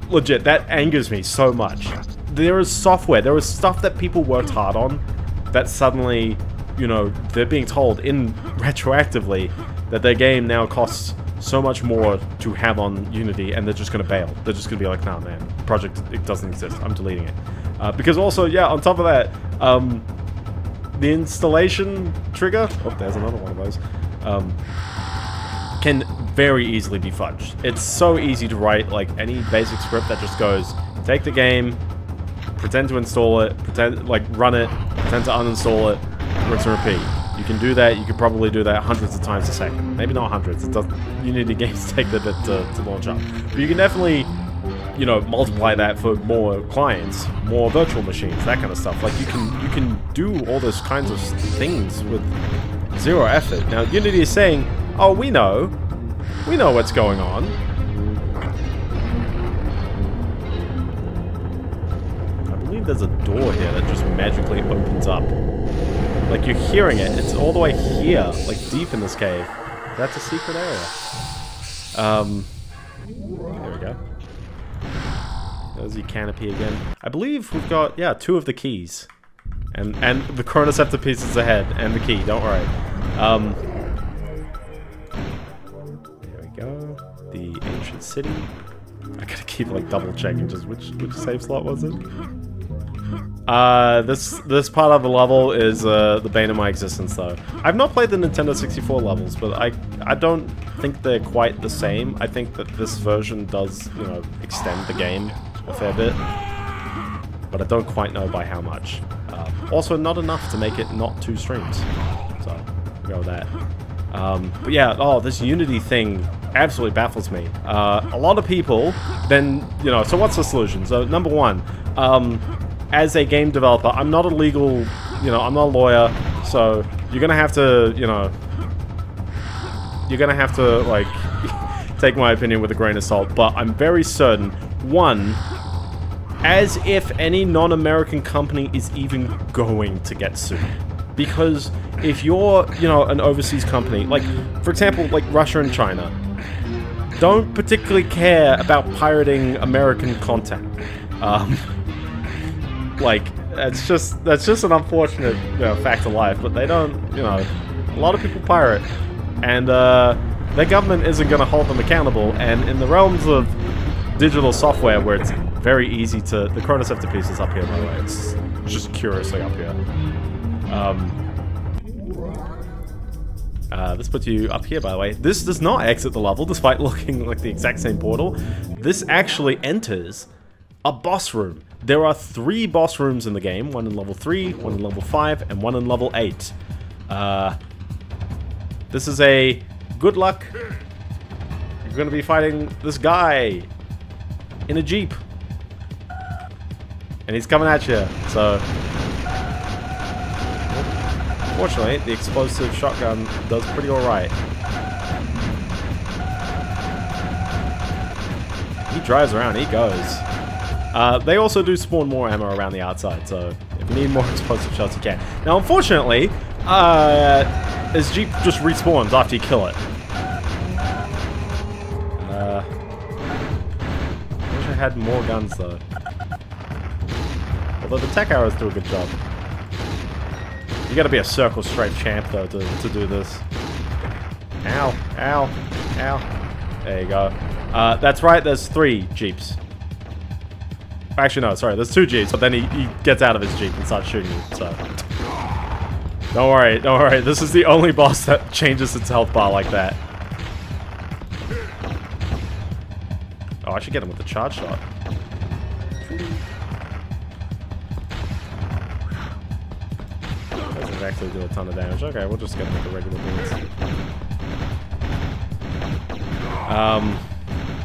legit, that angers me so much. There is software, there is stuff that people worked hard on that suddenly, you know, they're being told in retroactively that their game now costs so much more to have on Unity and they're just going to bail. They're just going to be like, nah, man, project, it doesn't exist. I'm deleting it. Uh, because also, yeah, on top of that, um, the installation trigger, oh, there's another one of those, um, can very easily be fudged. It's so easy to write like any basic script that just goes, take the game, pretend to install it, pretend like run it, pretend to uninstall it, rinse and repeat. You can do that, you could probably do that hundreds of times a second. Maybe not hundreds, it doesn't Unity games take a bit to, to launch up. But you can definitely you know, multiply that for more clients, more virtual machines, that kind of stuff. Like you can you can do all those kinds of things with zero effort. Now Unity is saying, "Oh, we know, we know what's going on." I believe there's a door here that just magically opens up. Like you're hearing it. It's all the way here, like deep in this cave. That's a secret area. Um. There's the canopy again. I believe we've got, yeah, two of the keys. And and the Chronoscepter pieces ahead, and the key, don't worry. Um, there we go. The ancient city. I gotta keep like double checking just which which save slot was it? Uh, this this part of the level is uh, the bane of my existence, though. I've not played the Nintendo 64 levels, but I I don't think they're quite the same. I think that this version does, you know, extend the game a fair bit, but I don't quite know by how much. Uh, also, not enough to make it not two streams, so go with that. Um, but yeah, oh, this Unity thing absolutely baffles me. Uh, a lot of people then, you know, so what's the solution? So number one, um, as a game developer, I'm not a legal, you know, I'm not a lawyer, so you're gonna have to, you know, you're gonna have to, like, take my opinion with a grain of salt, but I'm very certain, one, as if any non-American company is even going to get sued. Because if you're, you know, an overseas company, like, for example, like Russia and China, don't particularly care about pirating American content. Um, like, that's just, that's just an unfortunate you know, fact of life, but they don't, you know, a lot of people pirate. And, uh, their government isn't going to hold them accountable, and in the realms of digital software where it's very easy to... The Chronoscepter piece is up here, by the way. It's just curiously up here. Um, uh, this puts you up here, by the way. This does not exit the level, despite looking like the exact same portal. This actually enters a boss room. There are three boss rooms in the game. One in level 3, one in level 5, and one in level 8. Uh, this is a good luck. You're going to be fighting this guy in a jeep. And he's coming at you, so... Fortunately, the explosive shotgun does pretty alright. He drives around, he goes. Uh, they also do spawn more ammo around the outside, so if you need more explosive shots, you can. Now, unfortunately, uh, his Jeep just respawns after you kill it. Had more guns, though. Although the tech arrows do a good job. You gotta be a circle straight champ, though, to, to do this. Ow, ow, ow. There you go. Uh, that's right, there's three Jeeps. Actually, no, sorry, there's two Jeeps, but then he, he gets out of his Jeep and starts shooting you, so... Don't worry, don't worry, this is the only boss that changes its health bar like that. I should get him with the charge shot. Doesn't actually do a ton of damage. Okay, we'll just get him with the regular bullets. Um,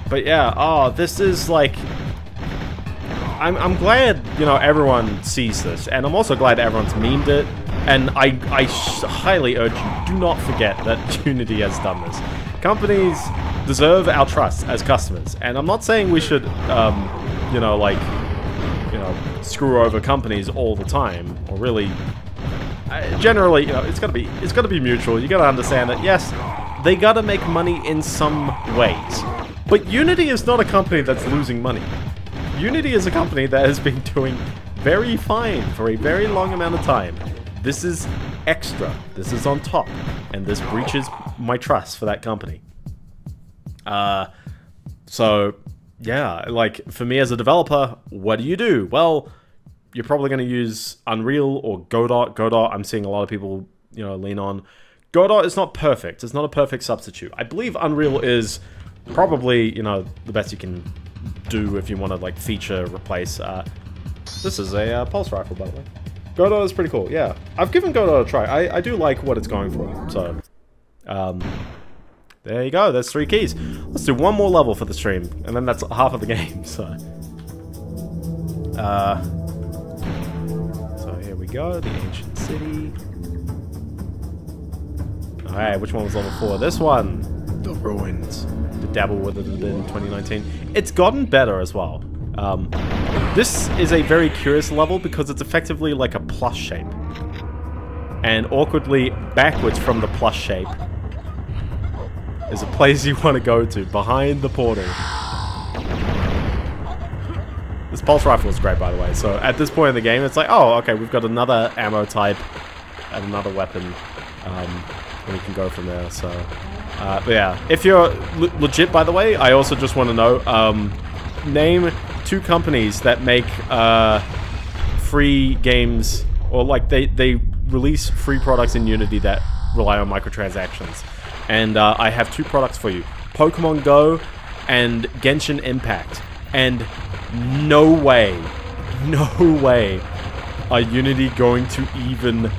but yeah, oh, this is like... I'm, I'm glad, you know, everyone sees this, and I'm also glad everyone's memed it, and I, I highly urge you, do not forget that Unity has done this. Companies deserve our trust as customers, and I'm not saying we should, um, you know, like, you know, screw over companies all the time, or really, uh, generally, you know, it's gotta be, it's gotta be mutual, you gotta understand that, yes, they gotta make money in some ways, but Unity is not a company that's losing money. Unity is a company that has been doing very fine for a very long amount of time. This is extra. This is on top. And this breaches my trust for that company. Uh, so, yeah, like, for me as a developer, what do you do? Well, you're probably going to use Unreal or Godot. Godot, I'm seeing a lot of people, you know, lean on. Godot is not perfect. It's not a perfect substitute. I believe Unreal is probably, you know, the best you can do if you want to, like, feature, replace. Uh, this is a uh, pulse rifle, by the way. Godot is pretty cool, yeah. I've given Godot a try. I, I do like what it's going for, so... Um, there you go, there's three keys. Let's do one more level for the stream, and then that's half of the game, so... Uh, so here we go, the ancient city. Alright, which one was level 4? This one! The ruins. To dabble with it in 2019. It's gotten better as well. Um, this is a very curious level because it's effectively like a plus shape. And awkwardly backwards from the plus shape is a place you want to go to, behind the portal. This pulse rifle is great, by the way. So at this point in the game, it's like, oh, okay, we've got another ammo type and another weapon. Um, and we can go from there, so... Uh, but yeah, if you're legit, by the way, I also just want to know, um, name two companies that make uh, free games, or like they, they release free products in Unity that rely on microtransactions. And uh, I have two products for you. Pokemon Go and Genshin Impact. And no way, no way are Unity going to even...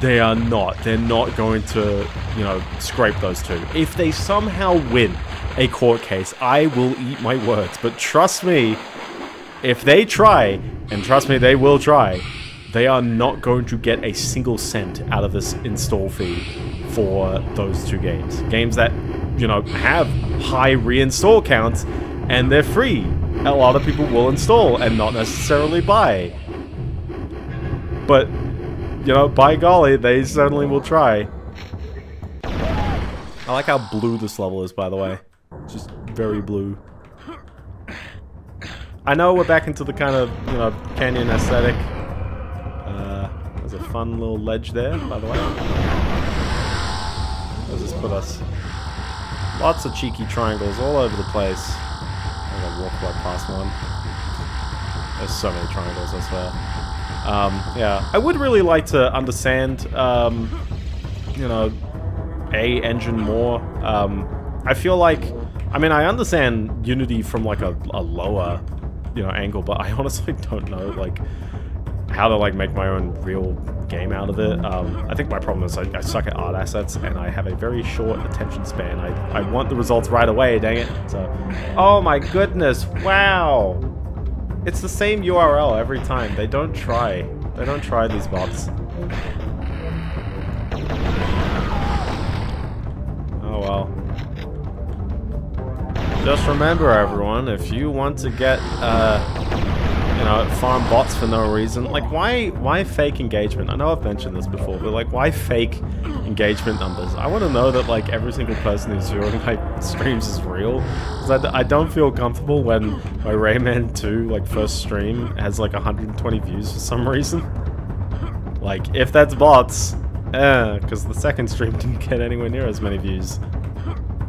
They are not. They're not going to, you know, scrape those two. If they somehow win a court case. I will eat my words. But trust me, if they try, and trust me, they will try, they are not going to get a single cent out of this install fee for those two games. Games that, you know, have high reinstall counts, and they're free. A lot of people will install and not necessarily buy. But, you know, by golly, they certainly will try. I like how blue this level is, by the way. Just very blue. I know we're back into the kind of, you know, canyon aesthetic. Uh, there's a fun little ledge there, by the way. Put us? Lots of cheeky triangles all over the place. I'm gonna walk right past one. There's so many triangles, I swear. Um, yeah, I would really like to understand, um, you know, a engine more. Um, I feel like I mean, I understand Unity from like a, a lower, you know, angle, but I honestly don't know like how to like make my own real game out of it. Um, I think my problem is I, I, suck at art assets and I have a very short attention span. I, I want the results right away, dang it. So, oh my goodness, wow. It's the same URL every time. They don't try. They don't try these bots. Oh well. Just remember, everyone, if you want to get, uh, you know, farm bots for no reason, like, why, why fake engagement? I know I've mentioned this before, but, like, why fake engagement numbers? I want to know that, like, every single person who's viewing my streams is real. Because I, I don't feel comfortable when my Rayman 2, like, first stream has, like, 120 views for some reason. Like, if that's bots, eh, because the second stream didn't get anywhere near as many views.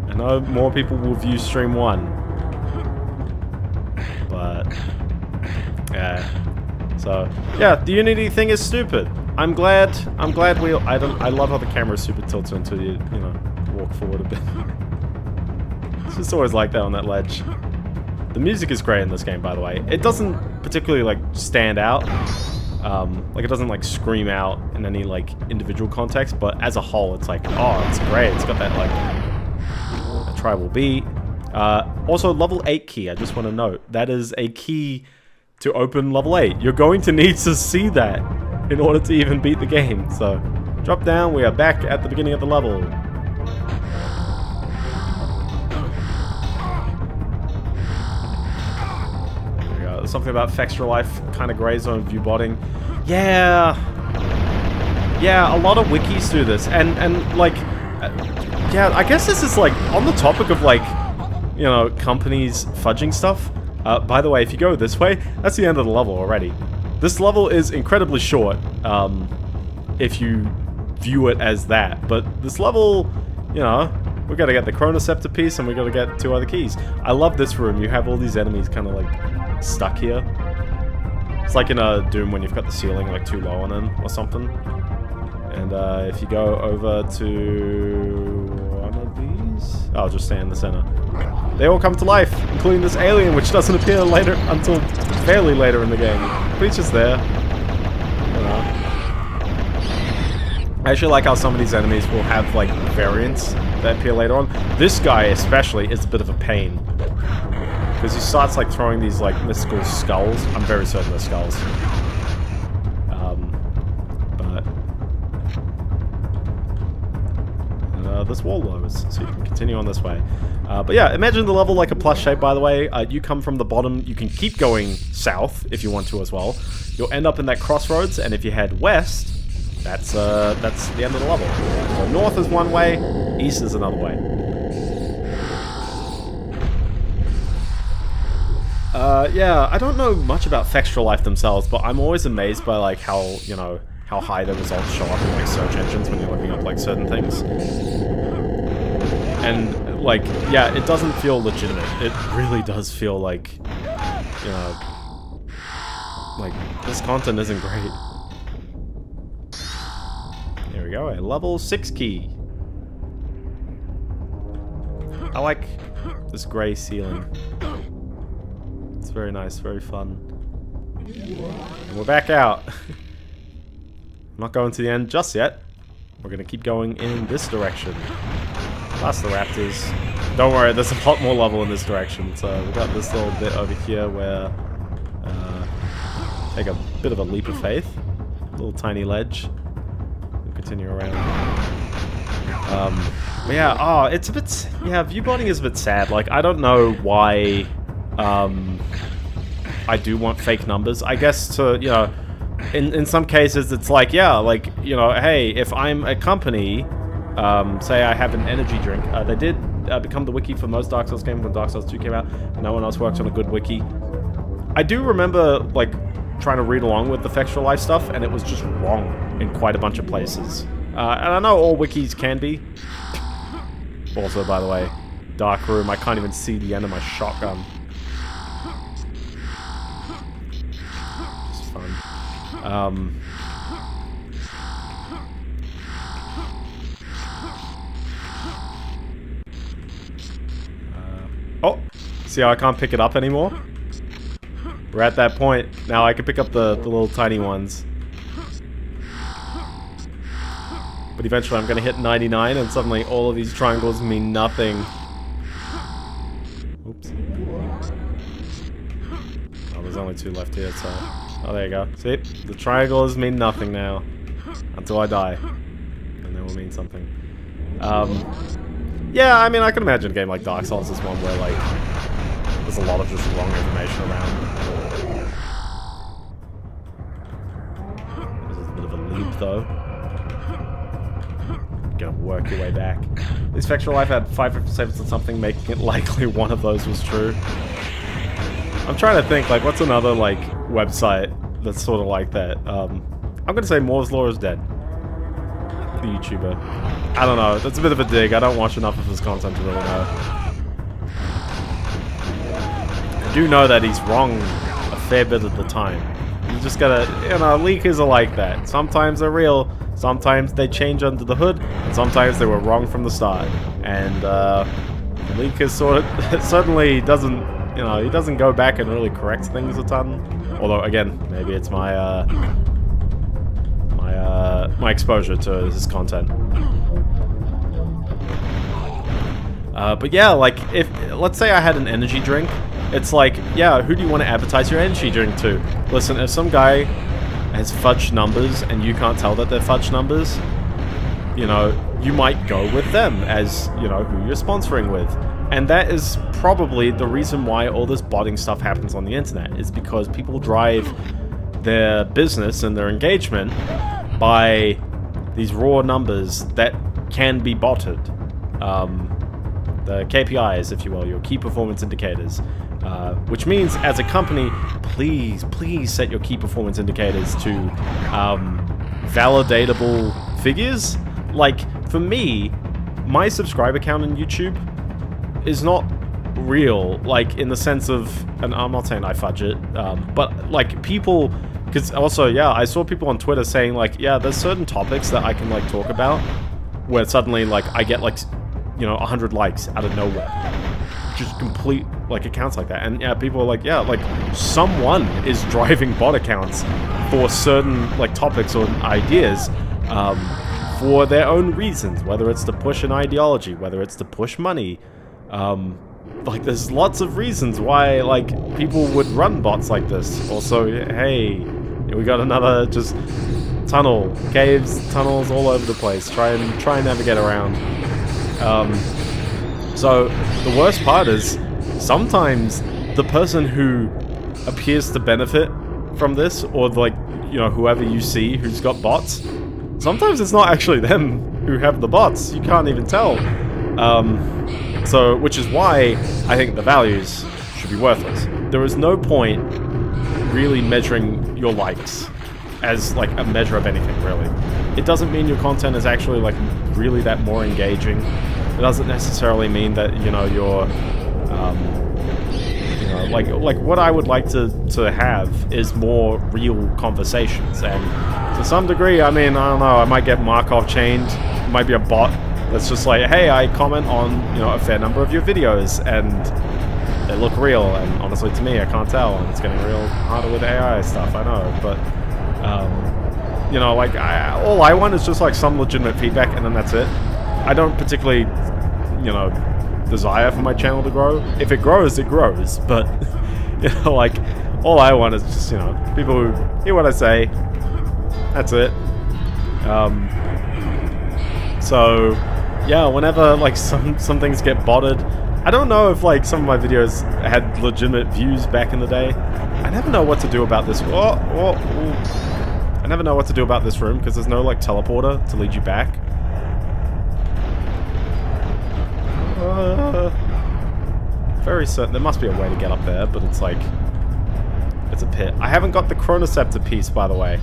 I know more people will view stream one. But, yeah. So, yeah, the Unity thing is stupid. I'm glad, I'm glad we, I don't, I love how the camera super tilted until you, you know, walk forward a bit. it's just always like that on that ledge. The music is great in this game, by the way. It doesn't particularly, like, stand out. Um, like, it doesn't, like, scream out in any, like, individual context, but as a whole, it's like, oh, it's great. It's got that, like, a tribal beat. Uh, also, level 8 key, I just want to note. That is a key to open level 8. You're going to need to see that in order to even beat the game. So, drop down. We are back at the beginning of the level. Something about Fextralife, kind of gray zone view botting. Yeah. Yeah, a lot of wikis do this. And, and like, uh, yeah, I guess this is like, on the topic of like, you know, companies fudging stuff. Uh, by the way, if you go this way, that's the end of the level already. This level is incredibly short, um, if you view it as that. But this level, you know, we gotta get the Chronoscepter piece and we gotta get two other keys. I love this room. You have all these enemies kind of like stuck here. It's like in a Doom when you've got the ceiling like too low on them or something. And uh, if you go over to I'll just stay in the center. They all come to life, including this alien, which doesn't appear later until fairly later in the game. But he's just there. You know. I actually like how some of these enemies will have like variants that appear later on. This guy especially is a bit of a pain. Because he starts like throwing these like mystical skulls. I'm very certain they're skulls. Uh, this wall lowers, so you can continue on this way. Uh, but yeah, imagine the level like a plus shape, by the way. Uh, you come from the bottom, you can keep going south if you want to as well. You'll end up in that crossroads, and if you head west, that's uh, that's the end of the level. So north is one way, east is another way. Uh, yeah, I don't know much about Fextralife themselves, but I'm always amazed by like how, you know, how high the results show up in like search engines when you're looking up like certain things. And like, yeah, it doesn't feel legitimate. It really does feel like, you know, like this content isn't great. There we go, a level 6 key. I like this grey ceiling. It's very nice, very fun. And we're back out. Not going to the end just yet. We're going to keep going in this direction. Past the raptors. Don't worry, there's a lot more level in this direction. So we've got this little bit over here where... Uh, take a bit of a leap of faith. Little tiny ledge. We'll continue around. Um, yeah, oh, it's a bit... Yeah, viewbotting is a bit sad. Like, I don't know why... Um, I do want fake numbers. I guess to, you know, in, in some cases it's like, yeah, like, you know, hey, if I'm a company, um, say I have an energy drink, uh, they did uh, become the wiki for most Dark Souls games when Dark Souls 2 came out, no one else worked on a good wiki. I do remember, like, trying to read along with the Fextralife stuff, and it was just wrong in quite a bunch of places. Uh, and I know all wikis can be. Also, by the way, dark room, I can't even see the end of my shotgun. Um, uh, oh, see how I can't pick it up anymore? We're at that point. Now I can pick up the, the little tiny ones. But eventually I'm going to hit 99 and suddenly all of these triangles mean nothing. Oops. Oh, there's only two left here, so... Oh, there you go. See? The triangles mean nothing now. Until I die. And they will mean something. Um, yeah, I mean, I can imagine a game like Dark Souls is one where, like, there's a lot of just wrong information around. This is a bit of a leap, though. Gonna work your way back. This Fextralife had 557 or something, making it likely one of those was true. I'm trying to think, like, what's another, like, website that's sort of like that? Um, I'm gonna say Moore's Law is dead. The YouTuber. I don't know. That's a bit of a dig. I don't watch enough of his content to really know. I do know that he's wrong a fair bit of the time. You just gotta, you know, leakers are like that. Sometimes they're real, sometimes they change under the hood, and sometimes they were wrong from the start. And, uh, leakers sort of, certainly doesn't you know, he doesn't go back and really correct things a ton. Although, again, maybe it's my, uh, my, uh, my exposure to this content. Uh, but yeah, like if let's say I had an energy drink, it's like, yeah, who do you want to advertise your energy drink to? Listen, if some guy has fudge numbers and you can't tell that they're fudge numbers, you know, you might go with them as, you know, who you're sponsoring with. And that is probably the reason why all this botting stuff happens on the internet, is because people drive their business and their engagement by these raw numbers that can be botted. Um, the KPIs, if you will, your key performance indicators. Uh, which means, as a company, please, please set your key performance indicators to um, validatable figures. Like, for me, my subscriber count on YouTube is not real, like, in the sense of, and I'm not saying I fudge it, um, but, like, people, because also, yeah, I saw people on Twitter saying, like, yeah, there's certain topics that I can, like, talk about, where suddenly, like, I get, like, you know, 100 likes out of nowhere. Just complete, like, accounts like that. And, yeah, people are like, yeah, like, someone is driving bot accounts for certain, like, topics or ideas, um, for their own reasons, whether it's to push an ideology, whether it's to push money, um, like, there's lots of reasons why, like, people would run bots like this. Also, hey, we got another just tunnel, caves, tunnels all over the place. Try and try and navigate around. Um, so the worst part is sometimes the person who appears to benefit from this, or like you know whoever you see who's got bots, sometimes it's not actually them who have the bots. You can't even tell. Um, so, which is why I think the values should be worthless. There is no point really measuring your likes as like a measure of anything, really. It doesn't mean your content is actually like really that more engaging. It doesn't necessarily mean that you know you're, um, you know, like like what I would like to to have is more real conversations, and to some degree, I mean, I don't know, I might get Markov chained, might be a bot that's just like, hey, I comment on you know a fair number of your videos and they look real, and honestly, to me, I can't tell, and it's getting real harder with AI stuff. I know, but um, you know, like I, all I want is just like some legitimate feedback, and then that's it. I don't particularly, you know, desire for my channel to grow. If it grows, it grows. But you know, like all I want is just you know people who hear what I say. That's it. Um, so yeah, whenever like some some things get botted, I don't know if like some of my videos had legitimate views back in the day. I never know what to do about this. Oh, oh, oh. I never know what to do about this room because there's no like teleporter to lead you back. Uh, very certain there must be a way to get up there, but it's like it's a pit. I haven't got the Chronoscepter piece, by the way.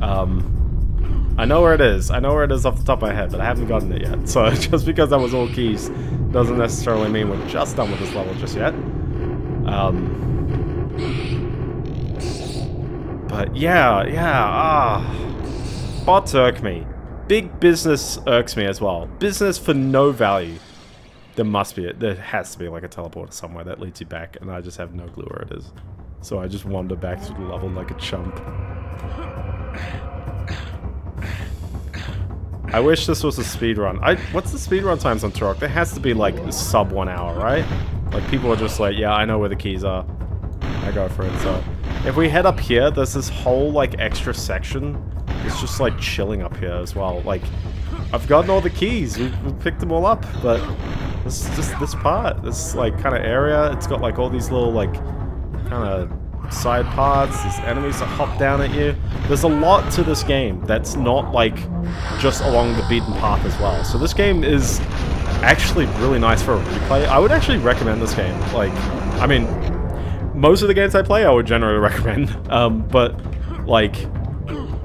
Um, I know where it is. I know where it is off the top of my head, but I haven't gotten it yet. So just because that was all keys doesn't necessarily mean we're just done with this level just yet. Um, but yeah, yeah, ah. Bots irk me. Big business irks me as well. Business for no value. There must be, there has to be like a teleporter somewhere that leads you back, and I just have no clue where it is. So I just wander back through the level like a chump. I wish this was a speed run. I what's the speed run times on Turok? There has to be like sub one hour, right? Like people are just like, yeah, I know where the keys are. I go for it. So if we head up here, there's this whole like extra section. It's just like chilling up here as well. Like I've gotten all the keys. We've, we've picked them all up, but this is just this part, this like kind of area. It's got like all these little like kind of side parts, there's enemies that hop down at you. There's a lot to this game that's not like just along the beaten path as well. So this game is actually really nice for a replay. I would actually recommend this game. Like, I mean, most of the games I play I would generally recommend, um, but like,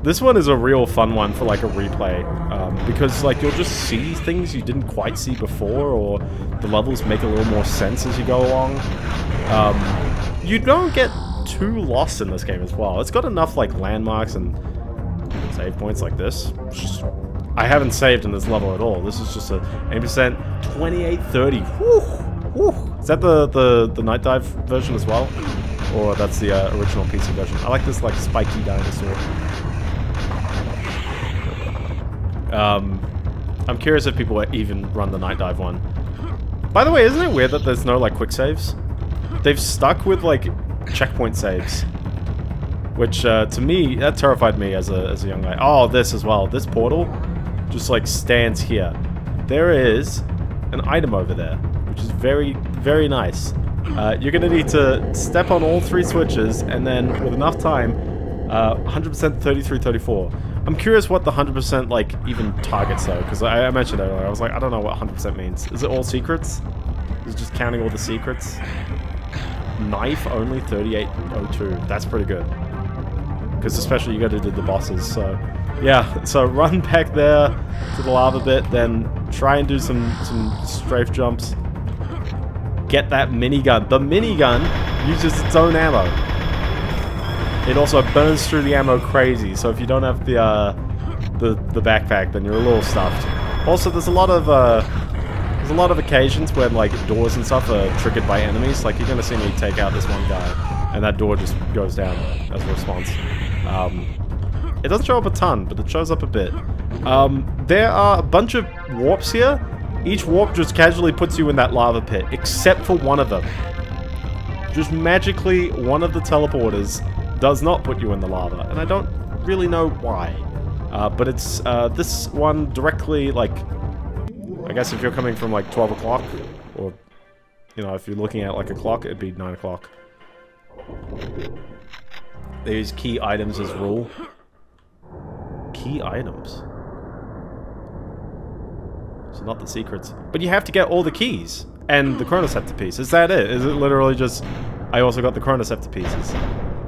this one is a real fun one for like a replay um, because like you'll just see things you didn't quite see before or the levels make a little more sense as you go along. Um, you don't get too lost in this game as well. It's got enough like landmarks and save points like this. Just, I haven't saved in this level at all. This is just a 80%, 2830. Whew, whew. Is that the, the, the Nightdive version as well? Or that's the uh, original PC version? I like this like spiky dinosaur. Um, I'm curious if people even run the Nightdive one. By the way, isn't it weird that there's no, like, quick saves? They've stuck with, like, checkpoint saves. Which, uh, to me, that terrified me as a, as a young guy. Oh, this as well. This portal just, like, stands here. There is an item over there, which is very, very nice. Uh, you're gonna need to step on all three switches, and then, with enough time, 100% 33-34. I'm curious what the 100% like even targets though, because I, I, mentioned earlier, I was like, I don't know what 100% means. Is it all secrets? Is it just counting all the secrets? Knife only 3802. That's pretty good. Because especially you got to do the bosses, so... Yeah, so run back there to the lava bit, then try and do some, some strafe jumps. Get that minigun. The minigun uses its own ammo. It also burns through the ammo crazy, so if you don't have the uh, the the backpack, then you're a little stuffed. Also, there's a lot of uh, there's a lot of occasions when like doors and stuff are triggered by enemies. Like you're gonna see me take out this one guy, and that door just goes down as a response. Um, it doesn't show up a ton, but it shows up a bit. Um, there are a bunch of warps here. Each warp just casually puts you in that lava pit, except for one of them. Just magically, one of the teleporters does not put you in the lava, and I don't really know why. Uh, but it's uh, this one directly, like, I guess if you're coming from like 12 o'clock, or, you know, if you're looking at like a clock, it'd be 9 o'clock. These key items as rule. Key items. So not the secrets. But you have to get all the keys. And the Chronoscepter piece. Is that it? Is it literally just... I also got the Chronoscepter pieces.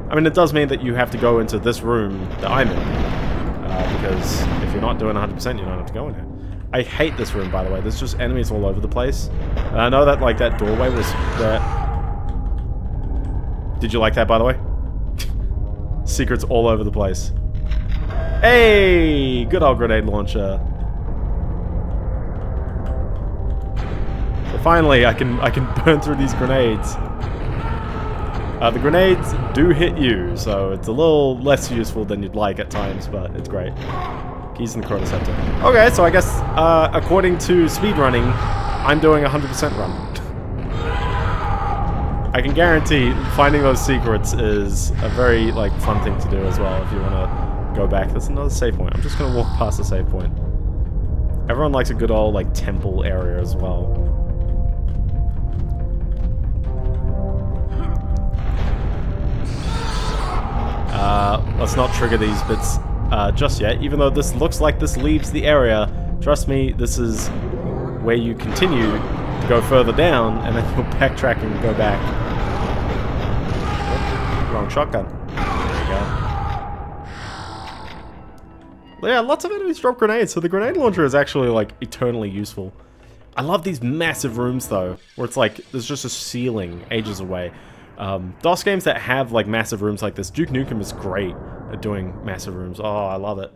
I mean, it does mean that you have to go into this room that I'm in. Uh, because if you're not doing 100%, you don't have to go in here. I hate this room, by the way. There's just enemies all over the place. And I know that, like, that doorway was there. Did you like that, by the way? Secrets all over the place. Hey! Good old grenade launcher. So finally, I can I can burn through these grenades. Uh, the grenades do hit you, so it's a little less useful than you'd like at times, but it's great. Keys in the Chronoscepter. Okay, so I guess, uh, according to speedrunning, I'm doing a 100% run. I can guarantee finding those secrets is a very, like, fun thing to do as well if you want to go back. There's another save point. I'm just going to walk past the save point. Everyone likes a good old, like, temple area as well. Uh, let's not trigger these bits uh, just yet, even though this looks like this leaves the area. Trust me, this is where you continue to go further down, and then you'll backtrack and go back. Oh, wrong shotgun. Yeah, lots of enemies drop grenades, so the grenade launcher is actually, like, eternally useful. I love these massive rooms, though, where it's like, there's just a ceiling ages away. Um, DOS games that have like massive rooms like this, Duke Nukem is great at doing massive rooms. Oh, I love it.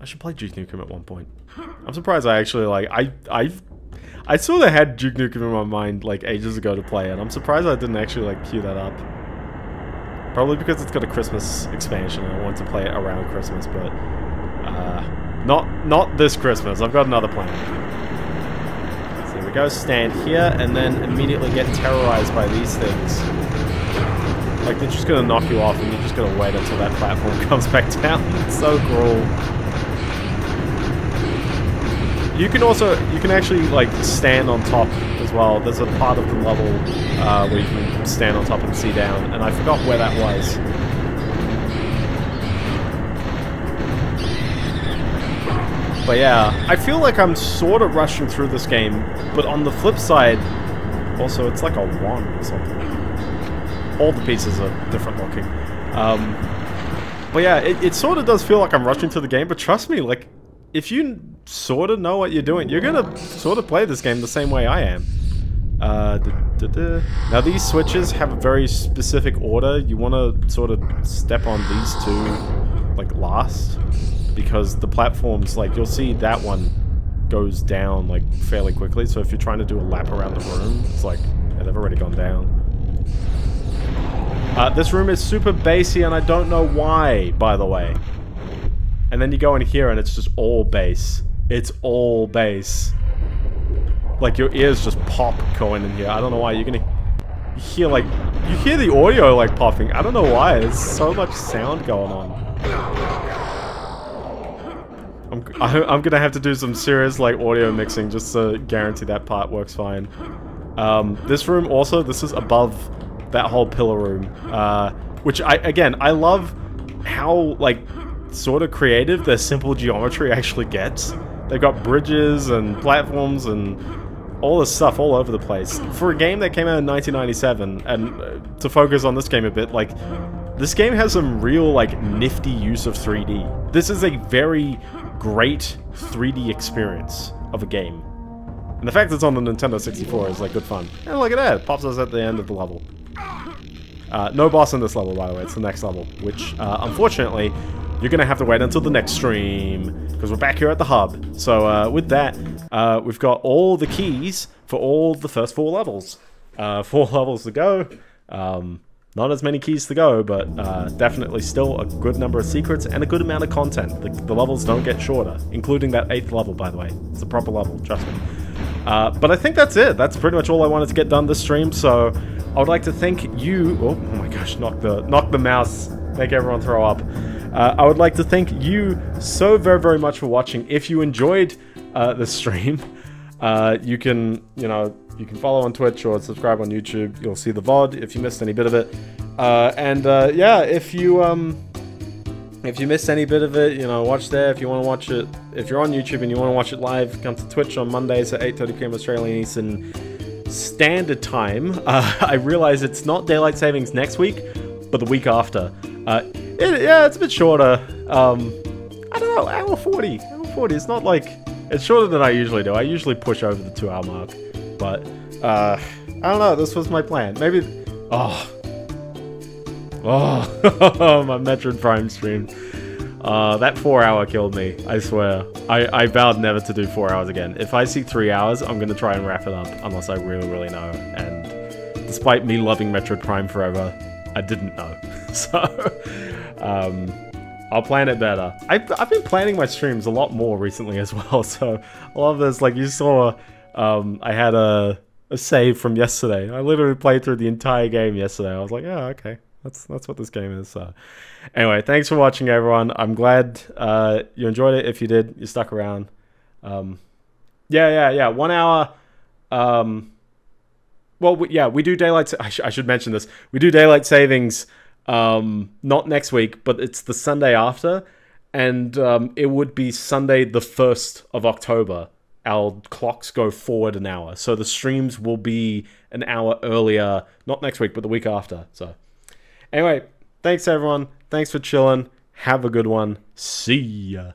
I should play Duke Nukem at one point. I'm surprised I actually like I I I sort of had Duke Nukem in my mind like ages ago to play, and I'm surprised I didn't actually like queue that up. Probably because it's got a Christmas expansion, and I want to play it around Christmas, but uh, not not this Christmas. I've got another plan go, stand here, and then immediately get terrorized by these things. Like, they're just gonna knock you off, and you're just gonna wait until that platform comes back down. It's so cruel. You can also, you can actually, like, stand on top as well. There's a part of the level uh, where you can stand on top and see down, and I forgot where that was. But yeah, I feel like I'm sort of rushing through this game, but on the flip side, also it's like a wand or something. All the pieces are different looking. Um, but yeah, it, it sort of does feel like I'm rushing through the game, but trust me, like, if you sort of know what you're doing, you're gonna sort of play this game the same way I am. Uh, da, da, da. Now these switches have a very specific order. You want to sort of step on these two, like, last because the platforms, like, you'll see that one goes down, like, fairly quickly. So if you're trying to do a lap around the room, it's like, yeah, they've already gone down. Uh, this room is super bassy, and I don't know why, by the way. And then you go in here, and it's just all bass. It's all bass. like your ears just pop going in here. I don't know why. You're gonna hear like you hear the audio like popping. I don't know why. There's so much sound going on. I'm, I'm gonna have to do some serious like audio mixing just to guarantee that part works fine. Um, this room also, this is above that whole pillar room, uh, which I again I love how like sort of creative the simple geometry actually gets. They've got bridges and platforms and all this stuff all over the place. For a game that came out in 1997, and uh, to focus on this game a bit, like, this game has some real, like, nifty use of 3D. This is a very great 3D experience of a game. And the fact that it's on the Nintendo 64 is, like, good fun. And look at that, it pops us at the end of the level. Uh, no boss in this level, by the way, it's the next level, which, uh, unfortunately, you're gonna have to wait until the next stream, because we're back here at the hub. So, uh, with that, uh, we've got all the keys for all the first four levels. Uh, four levels to go. Um, not as many keys to go, but uh, definitely still a good number of secrets and a good amount of content. The, the, levels don't get shorter, including that eighth level, by the way. It's a proper level, trust me. Uh, but I think that's it. That's pretty much all I wanted to get done this stream. So I would like to thank you. Oh, oh my gosh! Knock the knock the mouse. Make everyone throw up. Uh, I would like to thank you so very very much for watching. If you enjoyed uh, the stream, uh, you can you know you can follow on Twitch or subscribe on YouTube. You'll see the VOD if you missed any bit of it. Uh, and uh, yeah, if you um, if you missed any bit of it, you know, watch there. If you want to watch it, if you're on YouTube and you want to watch it live, come to Twitch on Mondays at 8:30 p.m. Australian Eastern Standard Time. Uh, I realize it's not daylight savings next week, but the week after. Uh, it, yeah, it's a bit shorter. Um, I don't know, hour 40. Hour 40. It's not like it's shorter than I usually do. I usually push over the two-hour mark. But, uh, I don't know. This was my plan. Maybe... Oh. Oh, my Metroid Prime stream. Uh, that four hour killed me, I swear. I, I vowed never to do four hours again. If I see three hours, I'm gonna try and wrap it up, unless I really, really know. And despite me loving Metroid Prime forever, I didn't know. So, um, I'll plan it better. I've, I've been planning my streams a lot more recently as well, so a lot of this, like you saw, um, I had a, a save from yesterday. I literally played through the entire game yesterday. I was like, oh, okay. That's that's what this game is. Anyway, thanks for watching, everyone. I'm glad uh, you enjoyed it. If you did, you stuck around. Um, yeah, yeah, yeah. One hour. Um, well, we, yeah, we do daylight. I, sh I, should mention this. We do daylight savings. Um, not next week, but it's the Sunday after, and um, it would be Sunday the first of October our clocks go forward an hour. So the streams will be an hour earlier, not next week, but the week after. So anyway, thanks everyone. Thanks for chilling. Have a good one. See ya.